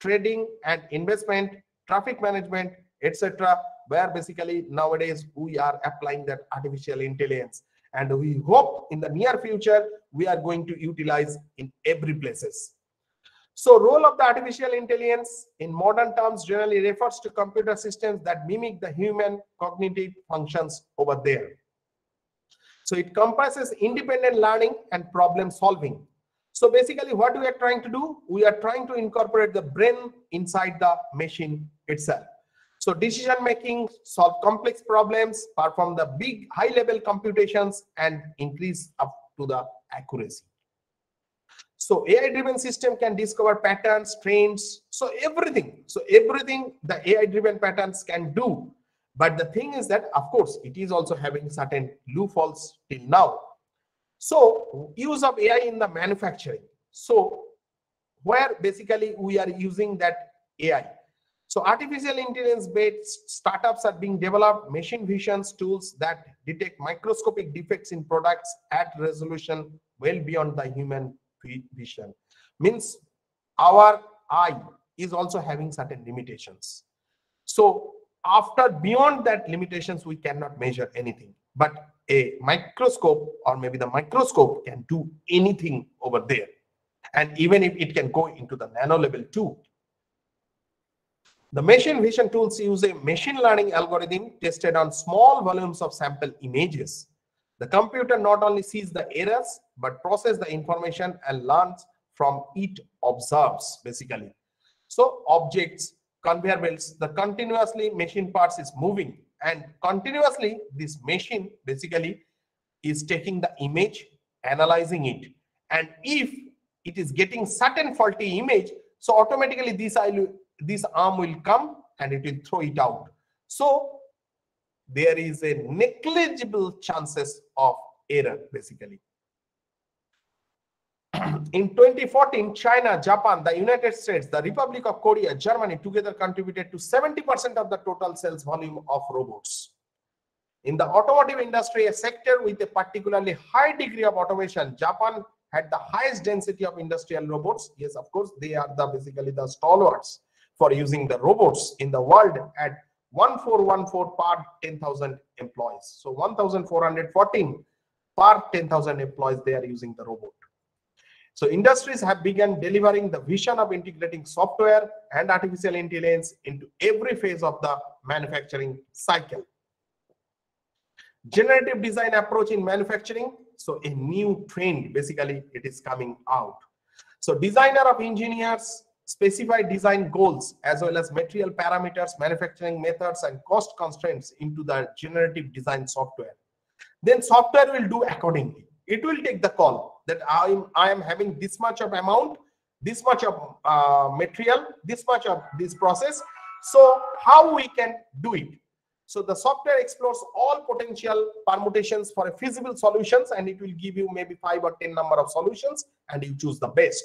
trading and investment, traffic management, etc. Where basically nowadays we are applying that artificial intelligence. And we hope in the near future, we are going to utilize in every places. So role of the artificial intelligence in modern terms generally refers to computer systems that mimic the human cognitive functions over there. So it comprises independent learning and problem solving. So basically what we are trying to do, we are trying to incorporate the brain inside the machine itself. So decision making, solve complex problems, perform the big high level computations and increase up to the accuracy. So AI driven system can discover patterns, trends, so everything. So everything the AI driven patterns can do but the thing is that, of course, it is also having certain loopholes till now. So use of AI in the manufacturing. So where basically we are using that AI. So artificial intelligence based startups are being developed, machine vision tools that detect microscopic defects in products at resolution well beyond the human vision. Means our eye is also having certain limitations. So after beyond that limitations we cannot measure anything but a microscope or maybe the microscope can do anything over there and even if it can go into the nano level too The machine vision tools use a machine learning algorithm tested on small volumes of sample images. The computer not only sees the errors, but process the information and learns from it observes basically. So objects, conveyor belts, the continuously machine parts is moving and continuously this machine basically is taking the image, analyzing it. And if it is getting certain faulty image, so automatically this, this arm will come and it will throw it out. So there is a negligible chances of error basically. In 2014, China, Japan, the United States, the Republic of Korea, Germany together contributed to 70% of the total sales volume of robots. In the automotive industry, a sector with a particularly high degree of automation, Japan had the highest density of industrial robots. Yes, of course, they are the basically the stalwarts for using the robots in the world at 1414 per 10,000 employees. So 1,414 per 10,000 employees, they are using the robot. So industries have begun delivering the vision of integrating software and artificial intelligence into every phase of the manufacturing cycle. Generative design approach in manufacturing. So a new trend, basically it is coming out. So designer of engineers specify design goals as well as material parameters, manufacturing methods and cost constraints into the generative design software. Then software will do accordingly. It will take the call that I am, I am having this much of amount, this much of uh, material, this much of this process. So how we can do it? So the software explores all potential permutations for a feasible solutions and it will give you maybe five or 10 number of solutions and you choose the best.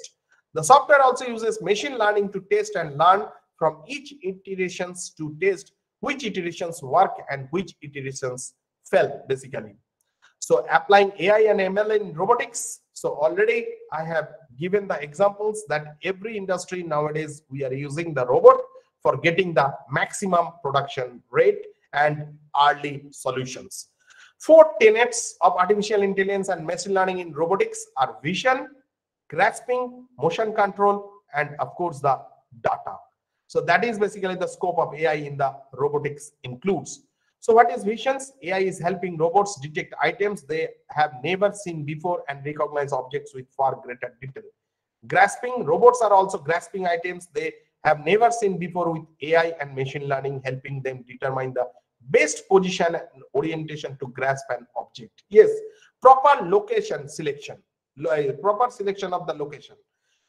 The software also uses machine learning to test and learn from each iterations to test which iterations work and which iterations fail basically. So applying AI and ML in robotics. So already I have given the examples that every industry nowadays we are using the robot for getting the maximum production rate and early solutions. Four tenets of artificial intelligence and machine learning in robotics are vision, grasping, motion control, and of course the data. So that is basically the scope of AI in the robotics includes so what is visions? AI is helping robots detect items they have never seen before and recognize objects with far greater detail. Grasping, robots are also grasping items they have never seen before with AI and machine learning helping them determine the best position and orientation to grasp an object. Yes, proper location selection, uh, proper selection of the location.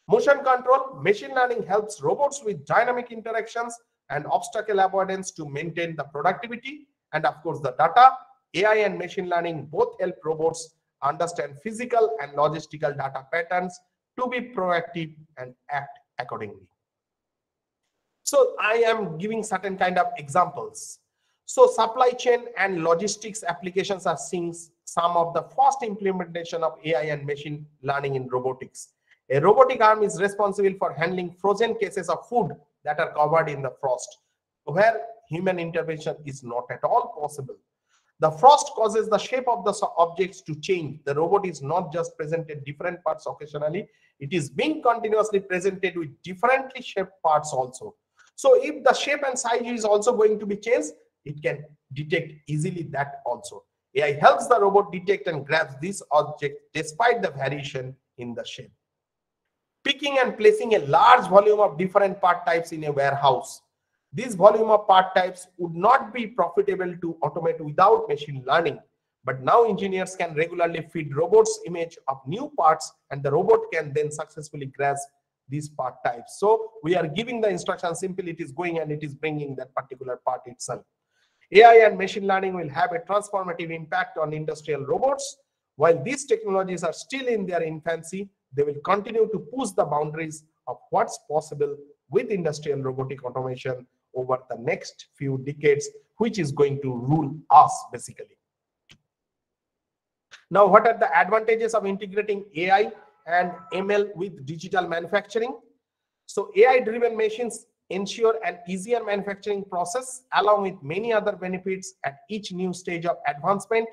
Motion control, machine learning helps robots with dynamic interactions and obstacle avoidance to maintain the productivity and of course the data ai and machine learning both help robots understand physical and logistical data patterns to be proactive and act accordingly. So i am giving certain kind of examples. So supply chain and logistics applications are seeing some of the first implementation of ai and machine learning in robotics. A robotic arm is responsible for handling frozen cases of food that are covered in the frost where human intervention is not at all possible. The frost causes the shape of the objects to change. The robot is not just presented different parts occasionally, it is being continuously presented with differently shaped parts also. So if the shape and size is also going to be changed, it can detect easily that also. AI helps the robot detect and grab this object despite the variation in the shape. Picking and placing a large volume of different part types in a warehouse this volume of part types would not be profitable to automate without machine learning. But now engineers can regularly feed robots image of new parts and the robot can then successfully grasp these part types. So we are giving the instruction simply it is going and it is bringing that particular part itself. AI and machine learning will have a transformative impact on industrial robots. While these technologies are still in their infancy, they will continue to push the boundaries of what's possible with industrial robotic automation over the next few decades, which is going to rule us basically. Now, what are the advantages of integrating AI and ML with digital manufacturing? So AI-driven machines ensure an easier manufacturing process along with many other benefits at each new stage of advancement.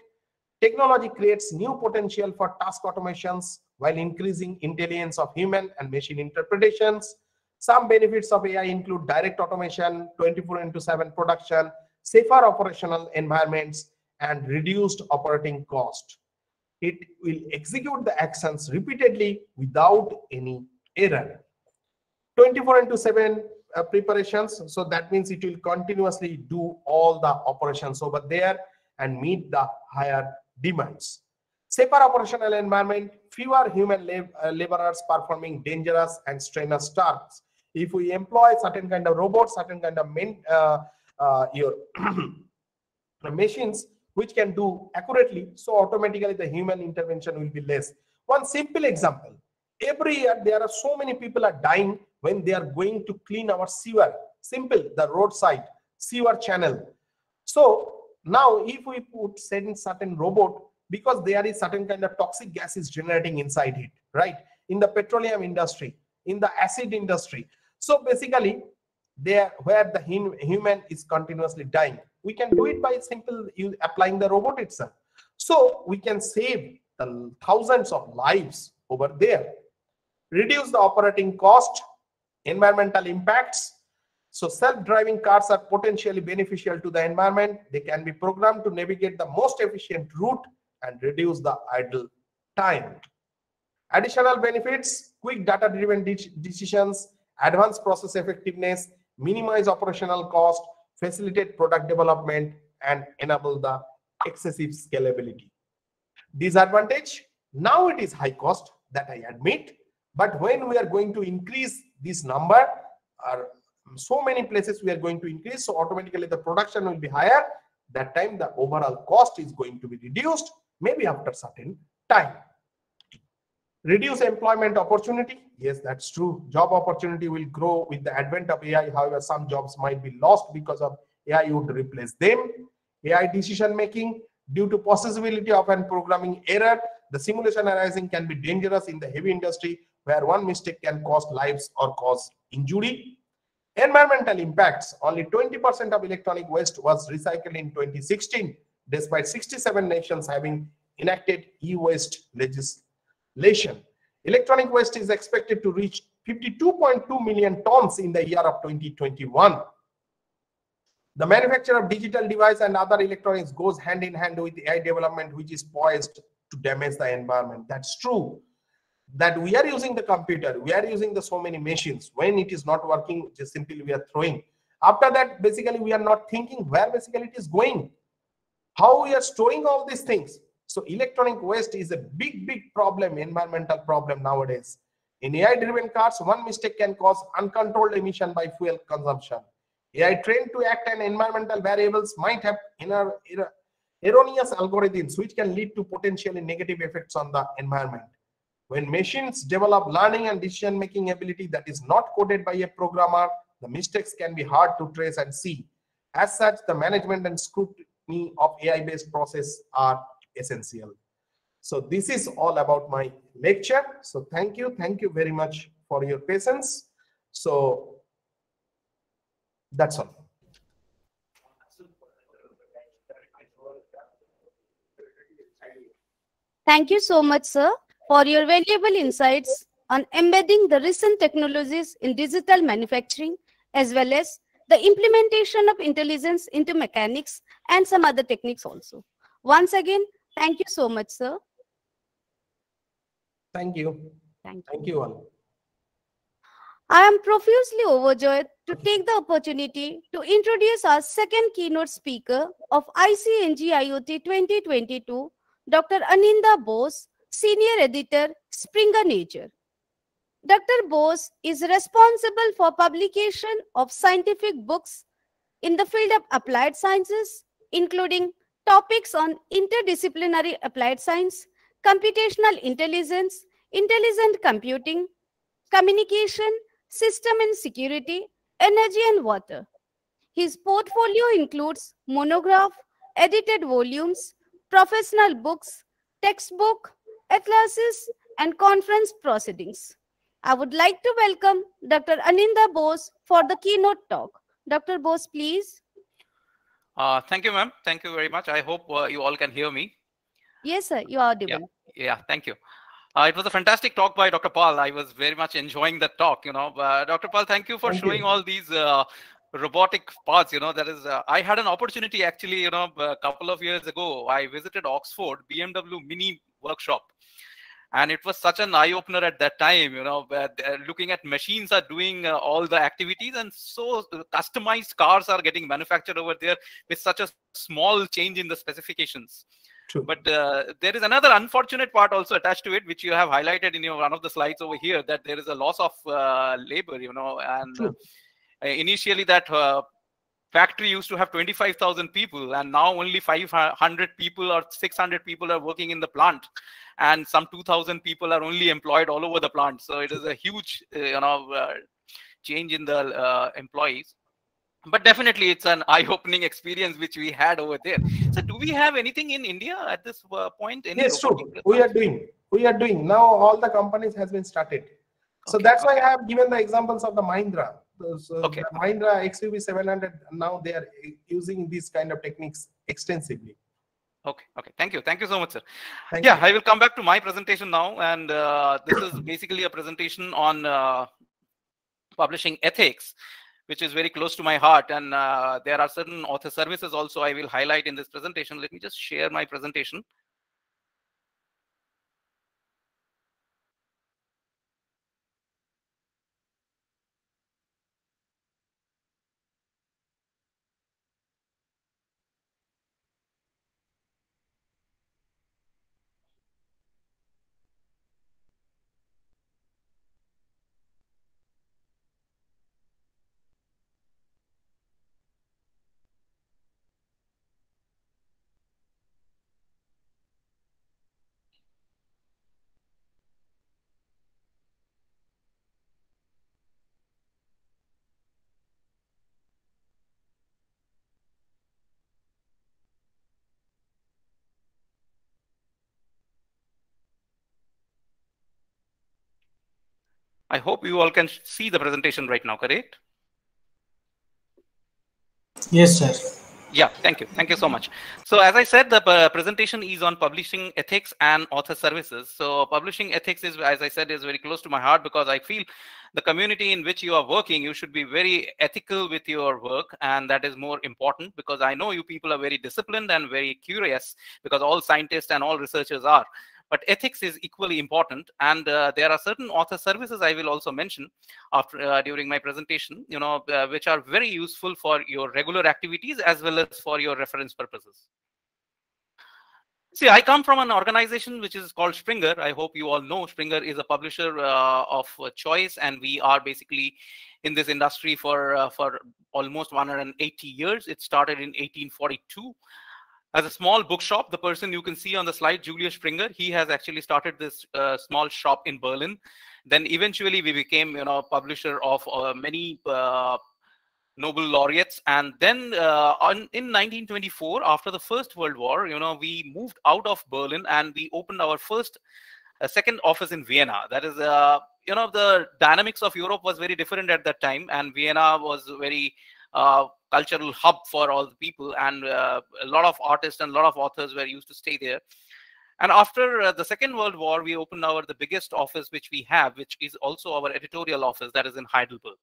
Technology creates new potential for task automations while increasing intelligence of human and machine interpretations. Some benefits of AI include direct automation, 24 into 7 production, safer operational environments, and reduced operating cost. It will execute the actions repeatedly without any error. 24 into 7 uh, preparations. So that means it will continuously do all the operations over there and meet the higher demands. Safer operational environment, fewer human lab, uh, laborers performing dangerous and strenuous tasks. If we employ certain kind of robots, certain kind of uh, uh, your machines which can do accurately, so automatically the human intervention will be less. One simple example, every year there are so many people are dying when they are going to clean our sewer. Simple, the roadside sewer channel. So now if we put send certain robot, because there is certain kind of toxic gases generating inside it, right? In the petroleum industry, in the acid industry. So basically, there where the human is continuously dying, we can do it by simple applying the robot itself. So we can save the thousands of lives over there, reduce the operating cost, environmental impacts. So self-driving cars are potentially beneficial to the environment. They can be programmed to navigate the most efficient route and reduce the idle time. Additional benefits, quick data-driven de decisions, advanced process effectiveness, minimize operational cost, facilitate product development, and enable the excessive scalability. Disadvantage, now it is high cost that I admit, but when we are going to increase this number, or so many places we are going to increase, so automatically the production will be higher. That time the overall cost is going to be reduced, maybe after certain time. Reduce employment opportunity. Yes, that's true. Job opportunity will grow with the advent of AI. However, some jobs might be lost because of AI would replace them. AI decision making due to possibility of an programming error. The simulation arising can be dangerous in the heavy industry where one mistake can cost lives or cause injury. Environmental impacts. Only 20% of electronic waste was recycled in 2016, despite 67 nations having enacted e-waste legislation legislation. Electronic waste is expected to reach 52.2 million tons in the year of 2021. The manufacture of digital device and other electronics goes hand in hand with AI development, which is poised to damage the environment. That's true. That we are using the computer, we are using the so many machines. When it is not working, just simply we are throwing. After that, basically, we are not thinking where basically it is going. How we are storing all these things. So electronic waste is a big, big problem, environmental problem nowadays. In AI-driven cars, one mistake can cause uncontrolled emission by fuel consumption. AI trained to act on environmental variables might have inner, erroneous algorithms which can lead to potentially negative effects on the environment. When machines develop learning and decision-making ability that is not coded by a programmer, the mistakes can be hard to trace and see. As such, the management and scrutiny of AI-based process are essential. So this is all about my lecture. So thank you. Thank you very much for your patience. So that's all. Thank you so much, sir, for your valuable insights on embedding the recent technologies in digital manufacturing, as well as the implementation of intelligence into mechanics and some other techniques also. Once again, Thank you so much, sir. Thank you. Thank you. Thank you all. I am profusely overjoyed to take the opportunity to introduce our second keynote speaker of ICNG IoT 2022, Dr. Aninda Bose, Senior Editor, Springer Nature. Dr. Bose is responsible for publication of scientific books in the field of applied sciences, including topics on interdisciplinary applied science, computational intelligence, intelligent computing, communication, system and security, energy and water. His portfolio includes monograph, edited volumes, professional books, textbook, atlases, and conference proceedings. I would like to welcome Dr. Aninda Bose for the keynote talk. Dr. Bose, please. Uh, thank you, ma'am. Thank you very much. I hope uh, you all can hear me. Yes, sir. You are audible. Yeah, yeah thank you. Uh, it was a fantastic talk by Dr. Paul. I was very much enjoying the talk. You know, Dr. Paul, thank you for Thank showing you. all these uh, robotic parts. You know, that is. Uh, I had an opportunity actually. You know, a couple of years ago, I visited Oxford BMW Mini workshop, and it was such an eye opener at that time. You know, where looking at machines are doing uh, all the activities, and so uh, customized cars are getting manufactured over there with such a small change in the specifications. True. But uh, there is another unfortunate part also attached to it, which you have highlighted in your one of the slides over here, that there is a loss of uh, labor, you know, and uh, initially that uh, factory used to have 25,000 people, and now only 500 people or 600 people are working in the plant, and some 2,000 people are only employed all over the plant. So it is a huge, uh, you know, uh, change in the uh, employees but definitely it's an eye-opening experience which we had over there so do we have anything in india at this uh, point Any yes, true. We are doing. We are doing. Now all the companies has been started. So Okay, that's why I have given the examples of the Mahindra. Uh, Okay. the Mahindra XUV 700. Now they are using these kind of techniques extensively. okay okay thank you thank you so much sir Thank yeah you. i will come back to my presentation now and uh, this is basically a presentation on uh, publishing ethics which is very close to my heart and uh, there are certain author services also i will highlight in this presentation let me just share my presentation i hope you all can see the presentation right now correct Yes, sir. Yeah, thank you. Thank you so much. So as I said, the uh, presentation is on publishing ethics and author services. So publishing ethics is, as I said, is very close to my heart because I feel the community in which you are working, you should be very ethical with your work. And that is more important because I know you people are very disciplined and very curious because all scientists and all researchers are. But ethics is equally important. And uh, there are certain author services I will also mention after uh, during my presentation you know uh, which are very useful for your regular activities as well as for your reference purposes. See i come from an organization which is called springer. I hope you all know springer is a publisher uh, of choice. And we are basically in this industry for uh, for almost 180 years. It started in 1842 as a small bookshop the person you can see on the slide julius springer he has actually started this uh, small shop in berlin. Then eventually we became you know publisher of uh, many uh, nobel laureates. And then uh, on, in 1924 after the first world war you know we moved out of berlin and we opened our first uh, second office in vienna. That is uh, you know the dynamics of europe was very different at that time. And vienna was very cultural hub for all the people and uh, a lot of artists and a lot of authors were used to stay there and after uh, the Second World War, we opened our the biggest office which we have, which is also our editorial office that is in Heidelberg.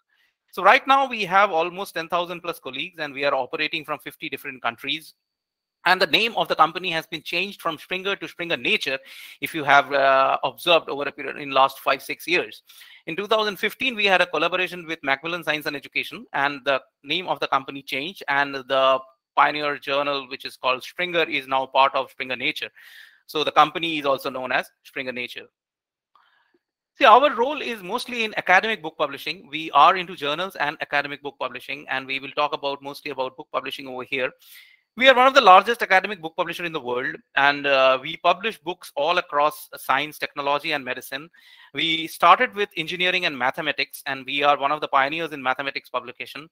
So right now we have almost 10,000 plus colleagues, and we are operating from 50 different countries. And the name of the company has been changed from Springer to Springer Nature, if you have uh, observed over a period in last five six years. In 2015, we had a collaboration with Macmillan Science and Education, and the name of the company changed, and the pioneer journal, which is called Springer, is now part of Springer Nature. So the company is also known as Springer Nature. See, our role is mostly in academic book publishing. We are into journals and academic book publishing, and we will talk about mostly about book publishing over here. We are one of the largest academic book publisher in the world, and uh, we publish books all across science, technology, and medicine. We started with engineering and mathematics, and we are one of the pioneers in mathematics publication.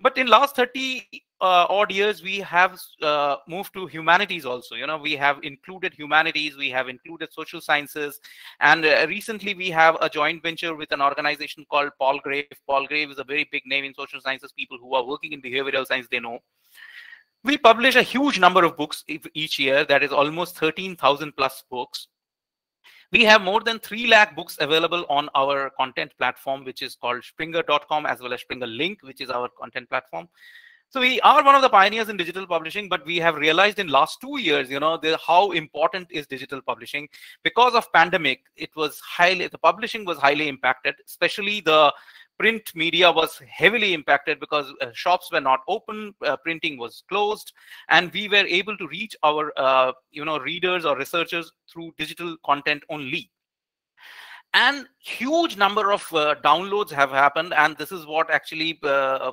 But in last 30 uh, odd years we have uh, moved to humanities also. You know we have included humanities we have included social sciences and uh, recently we have a joint venture with an organization called palgrave. Palgrave is a very big name in social sciences. People who are working in behavioral science they know we publish a huge number of books each year that is almost 13000 plus books We have more than 3 lakh books available on our content platform, which is called springer.com as well as Springer Link, which is our content platform. So we are one of the pioneers in digital publishing, but we have realized in last two years, you know, the, how important is digital publishing because of pandemic. It was highly the publishing was highly impacted, especially the print media was heavily impacted because uh, shops were not open, uh, printing was closed, and we were able to reach our uh, you know readers or researchers through digital content only. And huge number of uh, downloads have happened and this is what actually uh,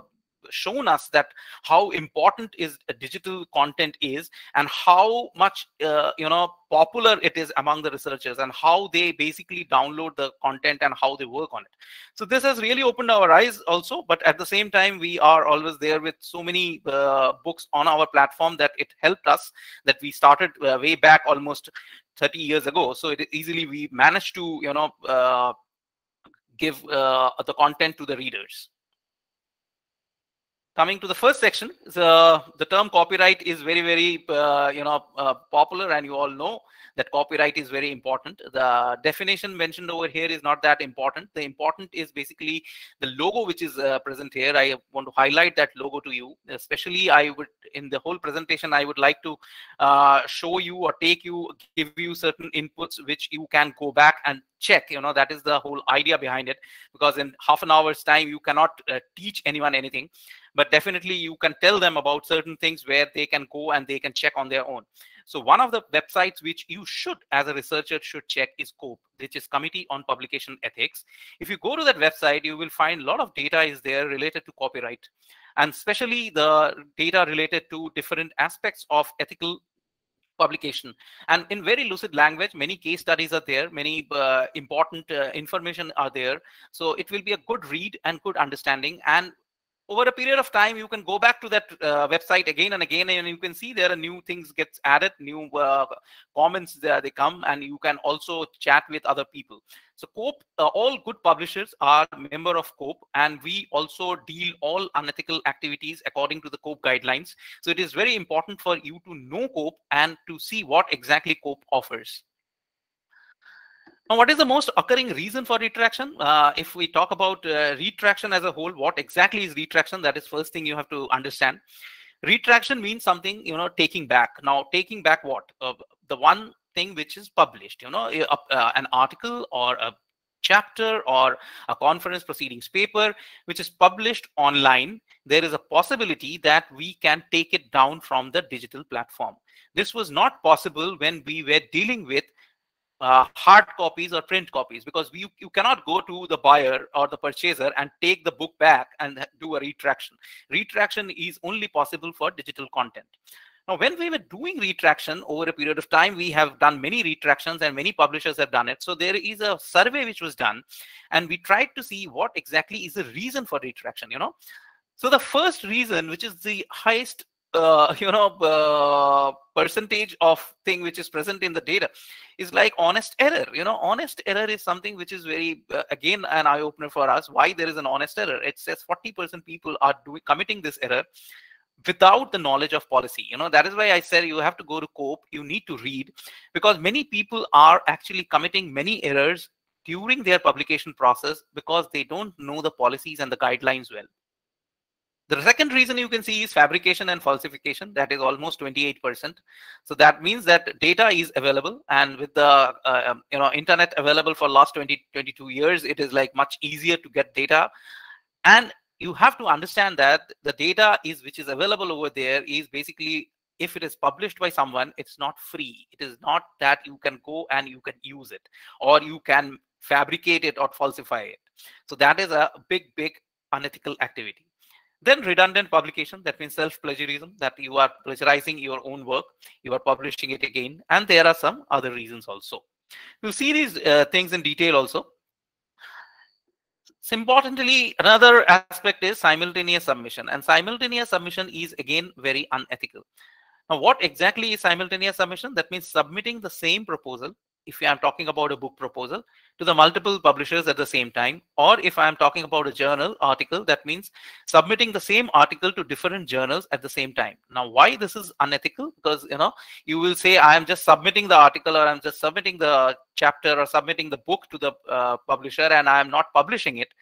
shown us that how important is digital content is and how much uh, you know popular it is among the researchers and how they basically download the content and how they work on it. So this has really opened our eyes also but at the same time we are always there with so many uh, books on our platform that it helped us that we started uh, way back almost 30 years ago. So it easily we managed to you know uh, give uh, the content to the readers coming to the first section the the term copyright is very very uh, you know uh, popular and you all know that copyright is very important. The definition mentioned over here is not that important. The important is basically the logo which is uh, present here. I want to highlight that logo to you. Especially i would in the whole presentation i would like to uh, show you or take you give you certain inputs which you can go back and check. You know that is the whole idea behind it. Because in half an hour's time you cannot uh, teach anyone anything but definitely you can tell them about certain things where they can go and they can check on their own. So one of the websites which you should as a researcher should check is COPE which is committee on publication ethics. If you go to that website you will find a lot of data is there related to copyright and especially the data related to different aspects of ethical publication. And in very lucid language many case studies are there many uh, important uh, information are there. So it will be a good read and good understanding and over a period of time you can go back to that uh, website again and again and you can see there are new things gets added new uh, comments there they come and you can also chat with other people. So cope uh, all good publishers are member of cope and we also deal all unethical activities according to the cope guidelines. So it is very important for you to know cope and to see what exactly cope offers now, what is the most occurring reason for retraction? Uh, if we talk about uh, retraction as a whole, what exactly is retraction? That is first thing you have to understand. Retraction means something, you know, taking back. Now, taking back what? Uh, the one thing which is published, you know, uh, an article or a chapter or a conference proceedings paper which is published online there is a possibility that we can take it down from the digital platform this was not possible when we were dealing with uh, hard copies or print copies because you, you cannot go to the buyer or the purchaser and take the book back and do a retraction. Retraction is only possible for digital content. Now, when we were doing retraction over a period of time, we have done many retractions and many publishers have done it. So there is a survey which was done and we tried to see what exactly is the reason for retraction, you know. So the first reason, which is the highest uh, you know uh, percentage of thing which is present in the data is like honest error. You know honest error is something which is very uh, again an eye opener for us. Why there is an honest error? It says 40% people are doing committing this error without the knowledge of policy. You know that is why i said you have to go to cope. You need to read because many people are actually committing many errors during their publication process because they don't know the policies and the guidelines well the second reason you can see is fabrication and falsification. That is almost 28%. So that means that data is available, and with the uh, um, you know internet available for last 20 22 years, it is like much easier to get data. And you have to understand that the data is which is available over there is basically if it is published by someone, it's not free. It is not that you can go and you can use it, or you can fabricate it or falsify it. So that is a big, big unethical activity. Then redundant publication, that means self-plagiarism, that you are plagiarizing your own work, you are publishing it again, and there are some other reasons also. We'll see these uh, things in detail also. So importantly, another aspect is simultaneous submission, and simultaneous submission is again very unethical. Now, what exactly is simultaneous submission? That means submitting the same proposal if I'm talking about a book proposal, to the multiple publishers at the same time. Or if I'm talking about a journal article, that means submitting the same article to different journals at the same time. Now, why this is unethical? Because, you know, you will say, I'm just submitting the article or I'm just submitting the chapter or submitting the book to the uh, publisher and I'm not publishing it.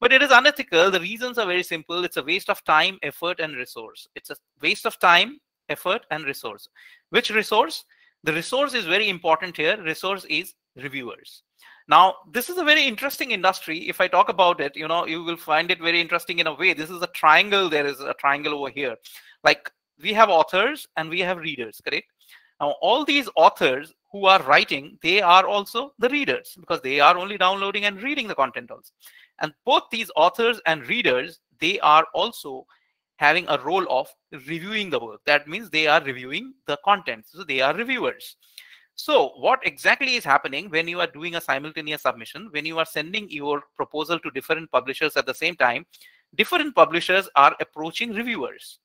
But it is unethical. The reasons are very simple. It's a waste of time, effort, and resource. It's a waste of time, effort, and resource. Which resource? The resource is very important here. Resource is reviewers. Now, this is a very interesting industry. If I talk about it, you know, you will find it very interesting in a way. This is a triangle. There is a triangle over here. Like we have authors and we have readers, correct? Now, all these authors who are writing, they are also the readers because they are only downloading and reading the content also. And both these authors and readers, they are also having a role of reviewing the work. That means they are reviewing the content. So they are reviewers. So what exactly is happening when you are doing a simultaneous submission, when you are sending your proposal to different publishers at the same time, different publishers are approaching reviewers.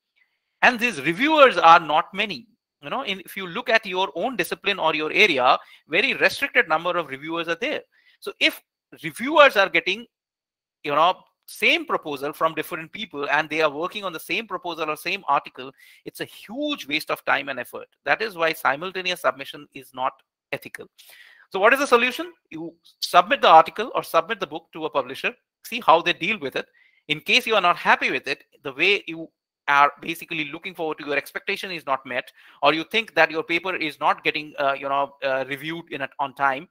And these reviewers are not many. You know, if you look at your own discipline or your area, very restricted number of reviewers are there. So if reviewers are getting, you know, same proposal from different people and they are working on the same proposal or same article, it's a huge waste of time and effort. That is why simultaneous submission is not ethical. So what is the solution? You submit the article or submit the book to a publisher, see how they deal with it. In case you are not happy with it, the way you are basically looking forward to your expectation is not met, or you think that your paper is not getting, uh, you know, uh, reviewed in it on time,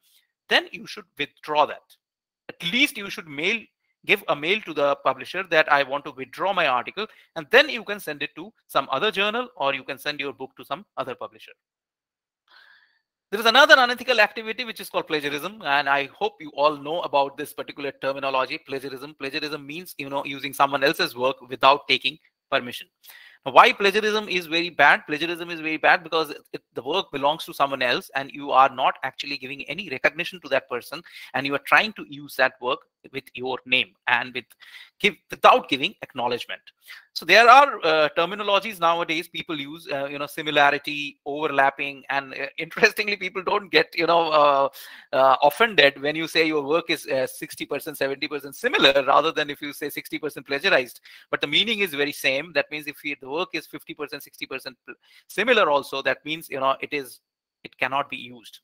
then you should withdraw that. At least you should mail give a mail to the publisher that I want to withdraw my article, and then you can send it to some other journal or you can send your book to some other publisher. There is another unethical activity which is called plagiarism, and I hope you all know about this particular terminology. Plagiarism. Plagiarism means you know using someone else's work without taking permission. Now, why plagiarism is very bad? Plagiarism is very bad because it, the work belongs to someone else, and you are not actually giving any recognition to that person, and you are trying to use that work with your name and with give without giving acknowledgement so there are uh, terminologies nowadays people use uh, you know similarity overlapping and uh, interestingly people don't get you know uh, uh, offended when you say your work is 60% uh, 70% similar rather than if you say 60% plagiarized. But the meaning is very same. That means if the work is 50% 60% similar also that means you know it is it cannot be used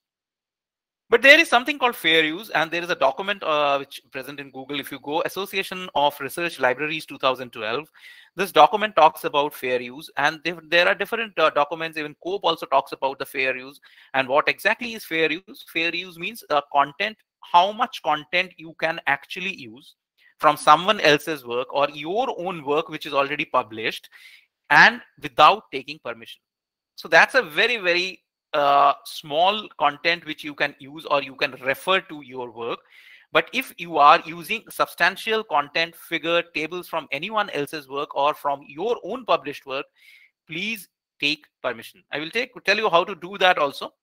but there is something called fair use, and there is a document uh, which present in Google. If you go Association of Research Libraries 2012, this document talks about fair use, and there, are different uh, documents. Even COPE also talks about the fair use. And what exactly is fair use? Fair use means uh, content, how much content you can actually use from someone else's work or your own work, which is already published, and without taking permission. So that's a very, very uh, small content which you can use or you can refer to your work. But if you are using substantial content, figure, tables from anyone else's work or from your own published work, please take permission. I will take tell you how to do that also.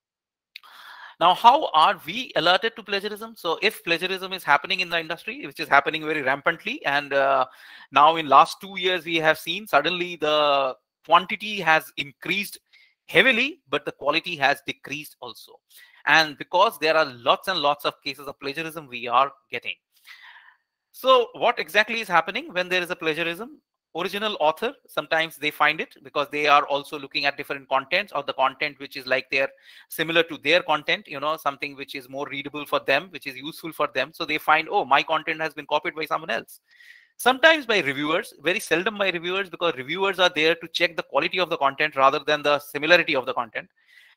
Now, how are we alerted to plagiarism? So if plagiarism is happening in the industry, which is happening very rampantly, and uh, now in last two years, we have seen suddenly the quantity has increased heavily, but the quality has decreased also. And because there are lots and lots of cases of plagiarism we are getting. So what exactly is happening when there is a plagiarism? Original author, sometimes they find it because they are also looking at different contents or the content which is like they're similar to their content, you know, something which is more readable for them, which is useful for them. So they find, oh, my content has been copied by someone else sometimes by reviewers very seldom by reviewers because reviewers are there to check the quality of the content rather than the similarity of the content.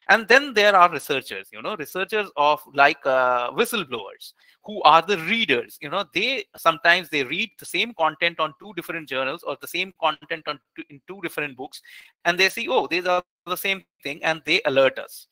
And then there are researchers you know researchers of like uh, whistleblowers who are the readers. You know they sometimes they read the same content on two different journals or the same content on two, in two different books and they see oh these are the same thing and they alert us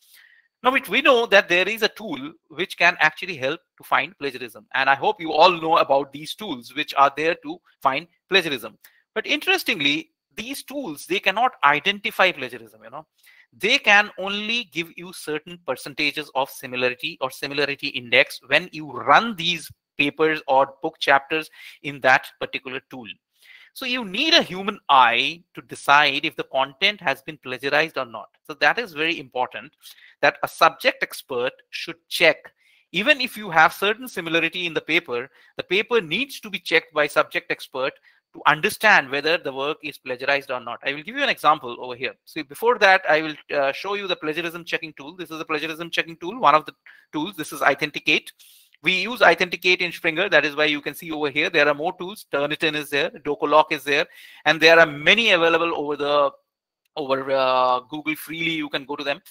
now, we know that there is a tool which can actually help to find plagiarism. And I hope you all know about these tools which are there to find plagiarism. But interestingly, these tools, they cannot identify plagiarism, you know. They can only give you certain percentages of similarity or similarity index when you run these papers or book chapters in that particular tool. So you need a human eye to decide if the content has been plagiarized or not. So that is very important that a subject expert should check even if you have certain similarity in the paper, the paper needs to be checked by subject expert to understand whether the work is plagiarized or not. I will give you an example over here. So before that, I will uh, show you the plagiarism checking tool. This is a plagiarism checking tool, one of the tools. This is iThenticate. We use iThenticate in Springer. That is why you can see over here, there are more tools. Turnitin is there, Docoloc is there, and there are many available over the over uh, Google freely. You can go to them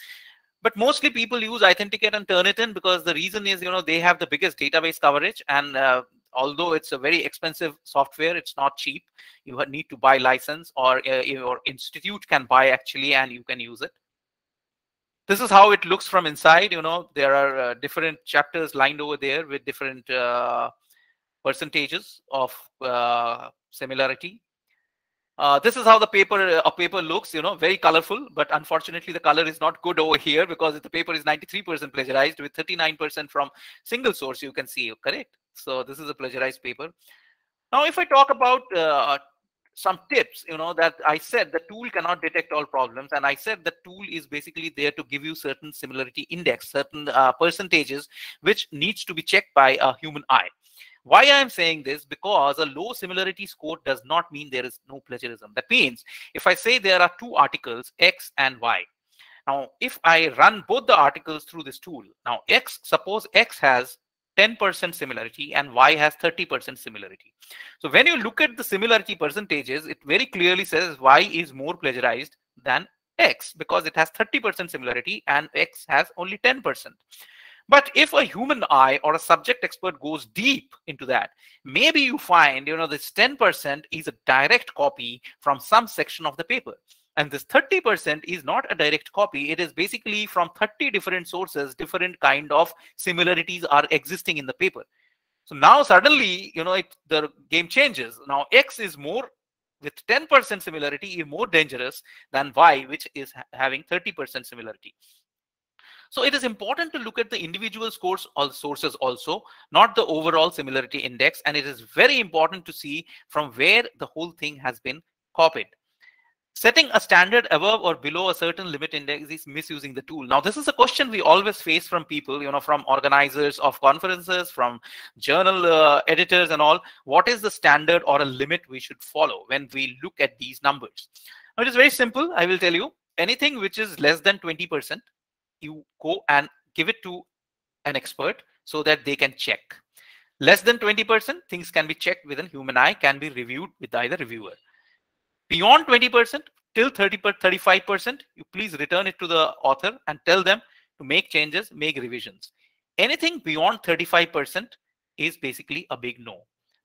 but mostly people use iThenticate and turnitin because the reason is you know they have the biggest database coverage and uh, although it's a very expensive software it's not cheap you need to buy license or uh, your institute can buy actually and you can use it this is how it looks from inside you know there are uh, different chapters lined over there with different uh, percentages of uh, similarity uh, this is how the paper a paper looks, you know, very colorful, but unfortunately the color is not good over here because the paper is 93% plagiarized with 39% from single source, you can see, correct? So this is a plagiarized paper. Now, if I talk about uh, some tips, you know, that I said the tool cannot detect all problems. And I said the tool is basically there to give you certain similarity index, certain uh, percentages, which needs to be checked by a human eye. Why I am saying this? Because a low similarity score does not mean there is no plagiarism. That means if I say there are two articles, X and Y. Now, if I run both the articles through this tool, now X, suppose X has 10% similarity and Y has 30% similarity. So when you look at the similarity percentages, it very clearly says Y is more plagiarized than X because it has 30% similarity and X has only 10%. But if a human eye or a subject expert goes deep into that, maybe you find, you know, this 10% is a direct copy from some section of the paper. And this 30% is not a direct copy. It is basically from 30 different sources, different kind of similarities are existing in the paper. So now suddenly, you know, it, the game changes. Now X is more with 10% similarity is more dangerous than Y, which is ha having 30% similarity. So it is important to look at the individual scores or sources also, not the overall similarity index. And it is very important to see from where the whole thing has been copied. Setting a standard above or below a certain limit index is misusing the tool. Now, this is a question we always face from people, you know, from organizers of conferences, from journal uh, editors and all. What is the standard or a limit we should follow when we look at these numbers? Now, it is very simple. I will tell you anything which is less than 20% you go and give it to an expert so that they can check. Less than 20%, things can be checked with a human eye, can be reviewed with either reviewer. Beyond 20%, till 30 35%, you please return it to the author and tell them to make changes, make revisions. Anything beyond 35% is basically a big no.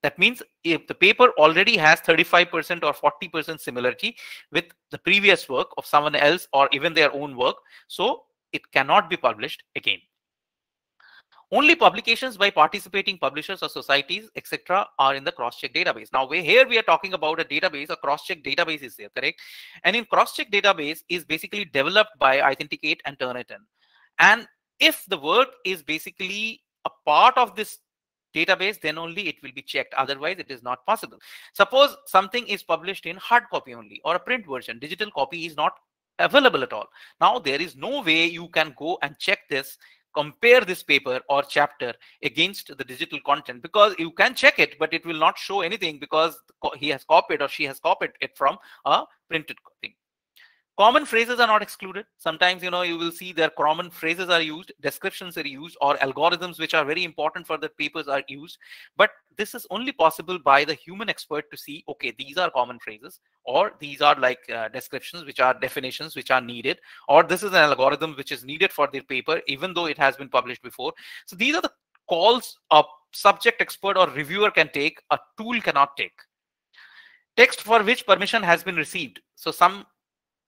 That means if the paper already has 35% or 40% similarity with the previous work of someone else or even their own work, so it cannot be published again. Only publications by participating publishers or societies, etc., are in the cross-check database. Now, we, here we are talking about a database, a cross-check database is there, correct? And in cross-check database is basically developed by iThenticate and Turnitin. And if the work is basically a part of this database, then only it will be checked. Otherwise, it is not possible. Suppose something is published in hard copy only or a print version. Digital copy is not available at all. Now there is no way you can go and check this, compare this paper or chapter against the digital content because you can check it, but it will not show anything because he has copied or she has copied it from a printed thing. Common phrases are not excluded. Sometimes, you know, you will see their common phrases are used, descriptions are used, or algorithms which are very important for the papers are used. But this is only possible by the human expert to see, okay, these are common phrases, or these are like uh, descriptions, which are definitions which are needed, or this is an algorithm which is needed for the paper, even though it has been published before. So these are the calls a subject expert or reviewer can take, a tool cannot take. Text for which permission has been received. So some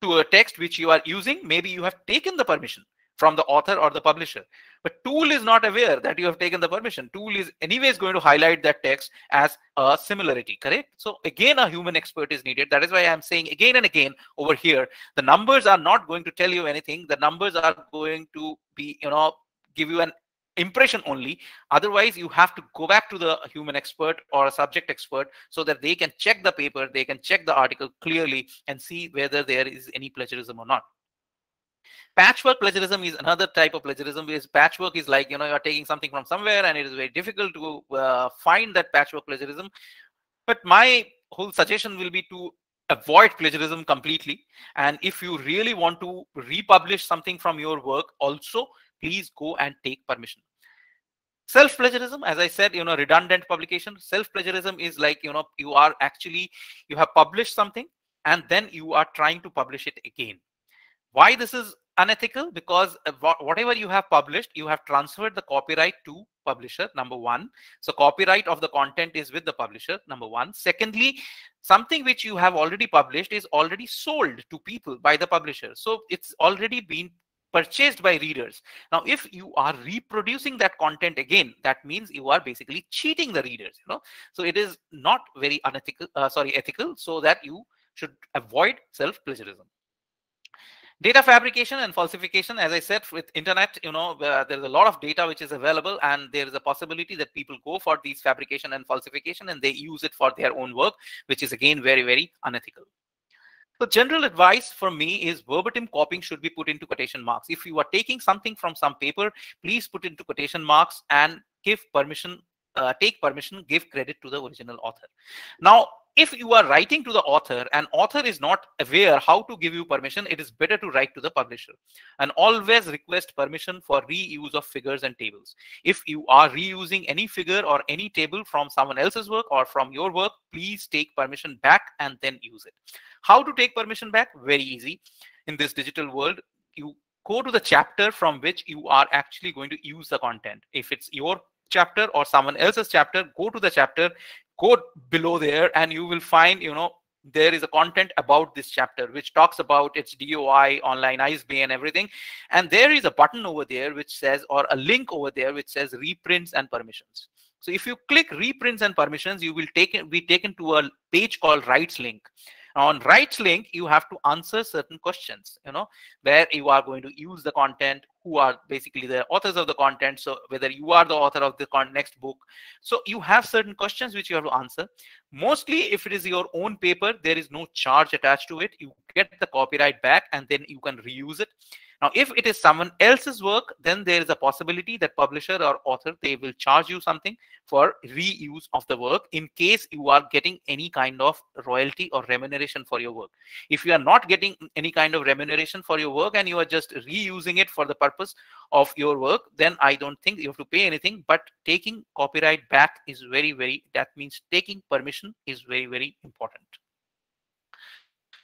to a text which you are using, maybe you have taken the permission from the author or the publisher. But tool is not aware that you have taken the permission. Tool is anyways going to highlight that text as a similarity, correct? So again, a human expert is needed. That is why I'm saying again and again over here, the numbers are not going to tell you anything. The numbers are going to be, you know, give you an impression only. Otherwise you have to go back to the human expert or a subject expert so that they can check the paper they can check the article clearly and see whether there is any plagiarism or not. Patchwork plagiarism is another type of plagiarism because patchwork is like you know you're taking something from somewhere and it is very difficult to uh, find that patchwork plagiarism. But my whole suggestion will be to avoid plagiarism completely. And if you really want to republish something from your work also please go and take permission self plagiarism as i said you know redundant publication. Self plagiarism is like you know you are actually you have published something and then you are trying to publish it again. Why this is unethical? Because uh, whatever you have published you have transferred the copyright to publisher number one. So copyright of the content is with the publisher number one. Secondly something which you have already published is already sold to people by the publisher. So it's already been purchased by readers. Now if you are reproducing that content again that means you are basically cheating the readers you know? So it is not very unethical uh, sorry ethical so that you should avoid self plagiarism data fabrication and falsification as i said with internet you know uh, there's a lot of data which is available and there is a possibility that people go for these fabrication and falsification and they use it for their own work which is again very very unethical so general advice for me is verbatim copying should be put into quotation marks. If you are taking something from some paper please put into quotation marks and give permission uh, take permission give credit to the original author. Now if you are writing to the author and author is not aware how to give you permission it is better to write to the publisher. And always request permission for reuse of figures and tables. If you are reusing any figure or any table from someone else's work or from your work please take permission back and then use it how to take permission back very easy in this digital world you go to the chapter from which you are actually going to use the content if it's your chapter or someone else's chapter go to the chapter go below there and you will find you know there is a content about this chapter which talks about its DOI, online ISBN and everything. And there is a button over there which says, or a link over there which says reprints and permissions. So if you click reprints and permissions, you will take be taken to a page called RightsLink on right link you have to answer certain questions you know where you are going to use the content who are basically the authors of the content so whether you are the author of the next book. So you have certain questions which you have to answer. Mostly if it is your own paper there is no charge attached to it. You get the copyright back and then you can reuse it now, if it is someone else's work, then there is a possibility that publisher or author, they will charge you something for reuse of the work in case you are getting any kind of royalty or remuneration for your work. If you are not getting any kind of remuneration for your work and you are just reusing it for the purpose of your work, then I don't think you have to pay anything, but taking copyright back is very, very, that means taking permission is very, very important.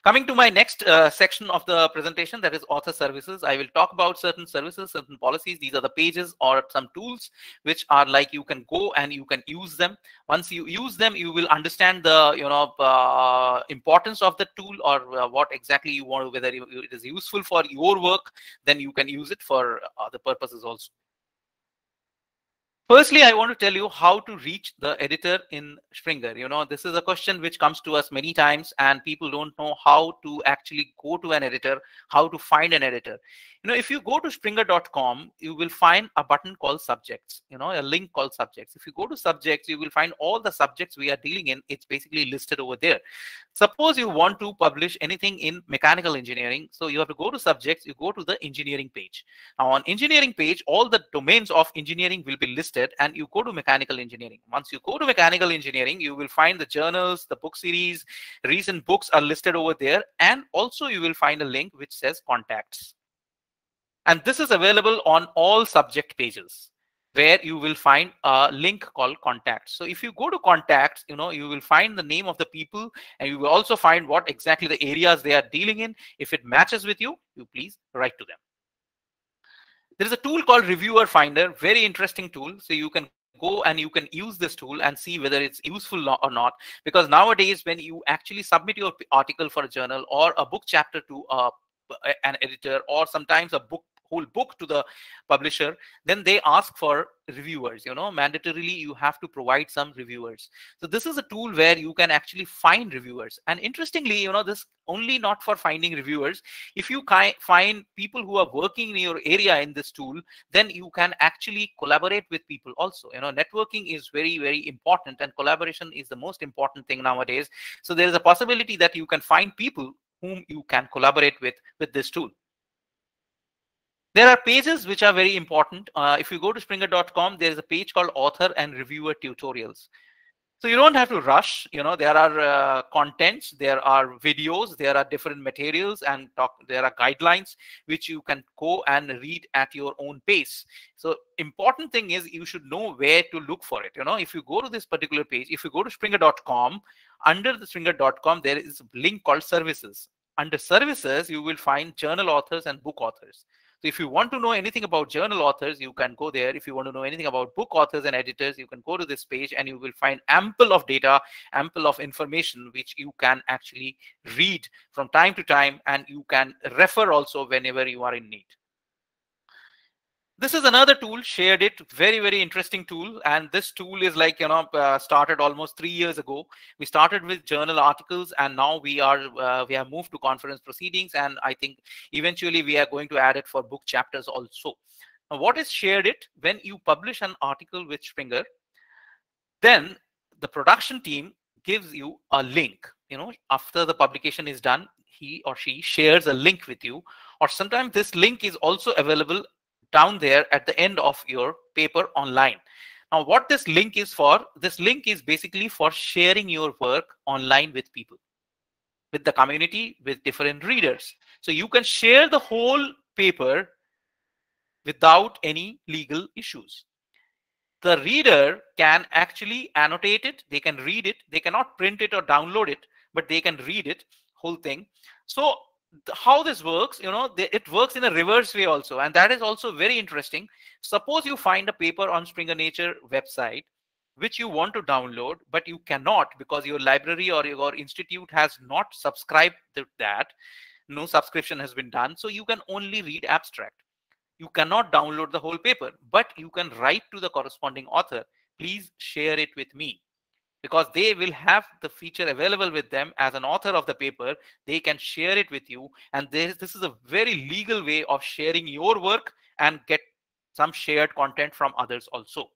Coming to my next uh, section of the presentation, that is author services. I will talk about certain services, certain policies. These are the pages or some tools which are like you can go and you can use them. Once you use them, you will understand the you know uh, importance of the tool or uh, what exactly you want, whether it is useful for your work, then you can use it for other purposes also. Firstly, I want to tell you how to reach the editor in Springer. You know, this is a question which comes to us many times and people don't know how to actually go to an editor, how to find an editor. You know if you go to springer.com you will find a button called subjects you know a link called subjects. If you go to subjects you will find all the subjects we are dealing in. It's basically listed over there. Suppose you want to publish anything in mechanical engineering so you have to go to subjects you go to the engineering page. Now on engineering page all the domains of engineering will be listed and you go to mechanical engineering once you go to mechanical engineering you will find the journals the book series recent books are listed over there and also you will find a link which says contacts and this is available on all subject pages where you will find a link called contacts. So if you go to contacts, you know, you will find the name of the people and you will also find what exactly the areas they are dealing in. If it matches with you, you please write to them. There is a tool called Reviewer Finder, very interesting tool. So you can go and you can use this tool and see whether it's useful or not because nowadays when you actually submit your article for a journal or a book chapter to a, an editor or sometimes a book whole book to the publisher then they ask for reviewers you know mandatorily you have to provide some reviewers. So this is a tool where you can actually find reviewers. And interestingly you know this only not for finding reviewers. If you find people who are working in your area in this tool then you can actually collaborate with people also. You know networking is very very important and collaboration is the most important thing nowadays. So there is a possibility that you can find people whom you can collaborate with with this tool there are pages which are very important. Uh, if you go to springer.com, there is a page called author and reviewer tutorials. So you don't have to rush. You know, there are uh, contents, there are videos, there are different materials and talk, there are guidelines which you can go and read at your own pace. So important thing is you should know where to look for it. You know, if you go to this particular page, if you go to springer.com, under the springer.com, there is a link called services. Under services, you will find journal authors and book authors. So if you want to know anything about journal authors, you can go there. If you want to know anything about book authors and editors, you can go to this page and you will find ample of data, ample of information, which you can actually read from time to time and you can refer also whenever you are in need this is another tool SharedIt very very interesting tool. And this tool is like you know uh, started almost three years ago. We started with journal articles and now we are uh, we have moved to conference proceedings and i think eventually we are going to add it for book chapters also. Now, what is SharedIt? When you publish an article with springer then the production team gives you a link. You know after the publication is done he or she shares a link with you. Or sometimes this link is also available down there at the end of your paper online. Now, what this link is for, this link is basically for sharing your work online with people, with the community, with different readers. So you can share the whole paper without any legal issues. The reader can actually annotate it, they can read it, they cannot print it or download it, but they can read it, whole thing. So how this works you know it works in a reverse way also and that is also very interesting. Suppose you find a paper on springer nature website which you want to download but you cannot because your library or your institute has not subscribed to that. No subscription has been done so you can only read abstract. You cannot download the whole paper but you can write to the corresponding author please share it with me because they will have the feature available with them as an author of the paper they can share it with you and this, this is a very legal way of sharing your work and get some shared content from others also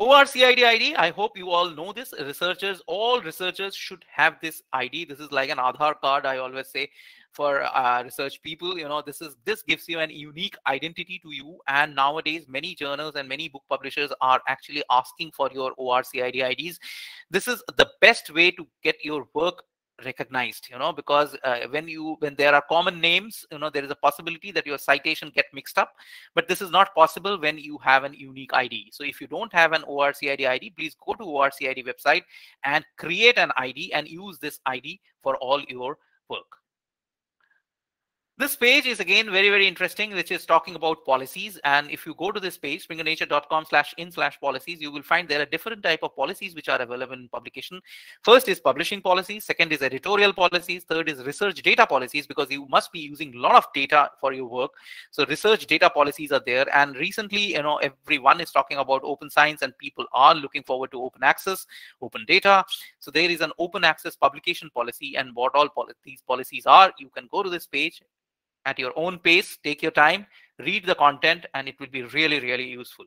ORCID ID, I hope you all know this. Researchers, all researchers should have this ID. This is like an Aadhaar card, I always say for uh, research people you know this is this gives you an unique identity to you. And nowadays many journals and many book publishers are actually asking for your ORCID IDs this is the best way to get your work recognized you know because uh, when you when there are common names you know there is a possibility that your citation get mixed up. But this is not possible when you have an unique id so if you don't have an orcid id please go to orcid website and create an id and use this id for all your work this page is again very, very interesting, which is talking about policies. And if you go to this page, springernature.com slash in slash policies, you will find there are different type of policies which are available in publication. First is publishing policies. Second is editorial policies. Third is research data policies, because you must be using a lot of data for your work. So research data policies are there. And recently, you know, everyone is talking about open science and people are looking forward to open access, open data. So there is an open access publication policy and what all pol these policies are, you can go to this page at your own pace, take your time, read the content, and it will be really, really useful.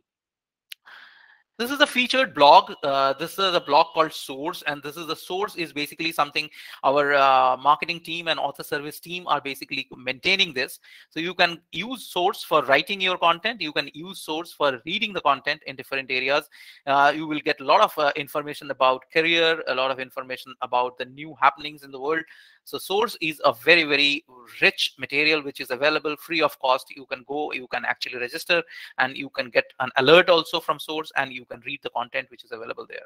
This is a featured blog. Uh, this is a blog called Source, and this is the source is basically something our uh, marketing team and author service team are basically maintaining this. So you can use Source for writing your content. You can use Source for reading the content in different areas. Uh, you will get a lot of uh, information about career, a lot of information about the new happenings in the world. So source is a very, very rich material which is available free of cost. You can go, you can actually register and you can get an alert also from source and you can read the content which is available there.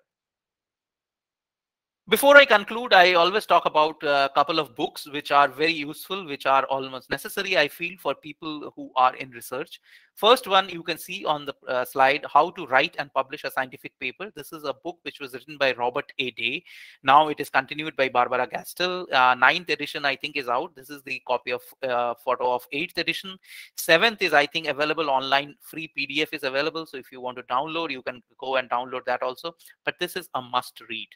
Before I conclude, I always talk about a couple of books which are very useful, which are almost necessary, I feel, for people who are in research. First one, you can see on the uh, slide, How to Write and Publish a Scientific Paper. This is a book which was written by Robert A. Day. Now it is continued by Barbara Gastel. Uh, ninth edition, I think, is out. This is the copy of uh, photo of eighth edition. Seventh is, I think, available online. Free PDF is available. So if you want to download, you can go and download that also. But this is a must read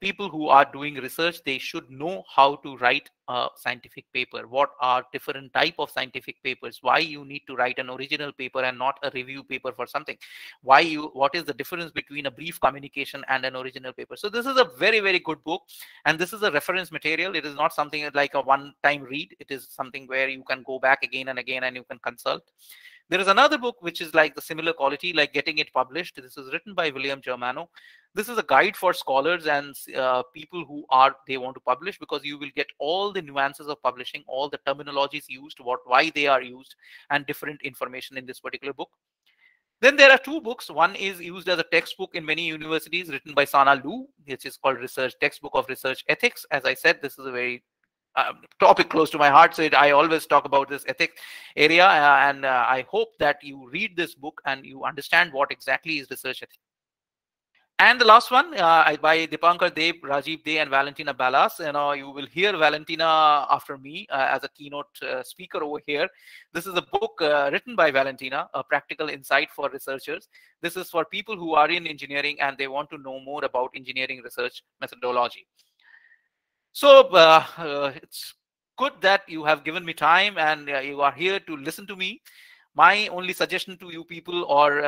people who are doing research they should know how to write a scientific paper. What are different type of scientific papers? Why you need to write an original paper and not a review paper for something? Why you what is the difference between a brief communication and an original paper? So this is a very very good book and this is a reference material. It is not something like a one time read. It is something where you can go back again and again and you can consult there is another book which is like the similar quality, like getting it published. This is written by William Germano. This is a guide for scholars and uh, people who are they want to publish because you will get all the nuances of publishing, all the terminologies used, what why they are used, and different information in this particular book. Then there are two books. One is used as a textbook in many universities, written by Sana Loue, which is called Research Textbook of Research Ethics. As I said, this is a very um, topic close to my heart. So it, I always talk about this ethics area, uh, and uh, I hope that you read this book and you understand what exactly is research ethics. And the last one uh, by Dipankar Deb, Rajeeb Dey, and Valentina Balas. You know, you will hear Valentina after me uh, as a keynote uh, speaker over here. This is a book uh, written by Valentina, a practical insight for researchers. This is for people who are in engineering and they want to know more about engineering research methodology. So uh, uh, it's good that you have given me time and uh, you are here to listen to me. My only suggestion to you people or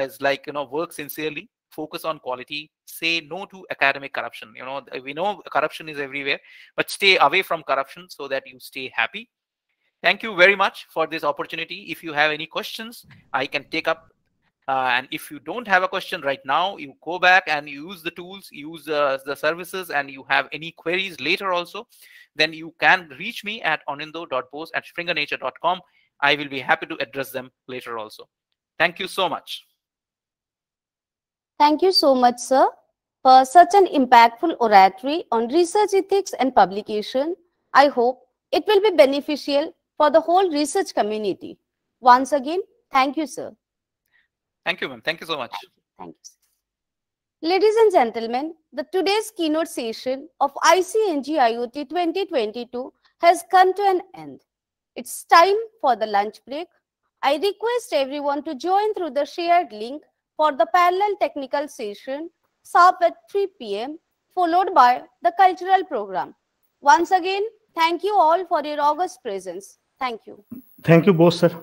is like, you know, work sincerely, focus on quality, say no to academic corruption. You know, we know corruption is everywhere, but stay away from corruption so that you stay happy. Thank you very much for this opportunity. If you have any questions, I can take up uh, and if you don't have a question right now, you go back and use the tools, use uh, the services, and you have any queries later also, then you can reach me at aninda.bose at springernature.com. I will be happy to address them later also. Thank you so much. Thank you so much, sir, for such an impactful oratory on research ethics and publication. I hope it will be beneficial for the whole research community. Once again, thank you, sir. Thank you, ma'am. Thank you so much. Thank you. Ladies and gentlemen, the today's keynote session of ICNG IoT 2022 has come to an end. It's time for the lunch break. I request everyone to join through the shared link for the parallel technical session sharp at 3 p.m. followed by the cultural program. Once again, thank you all for your august presence. Thank you. Thank you both, sir.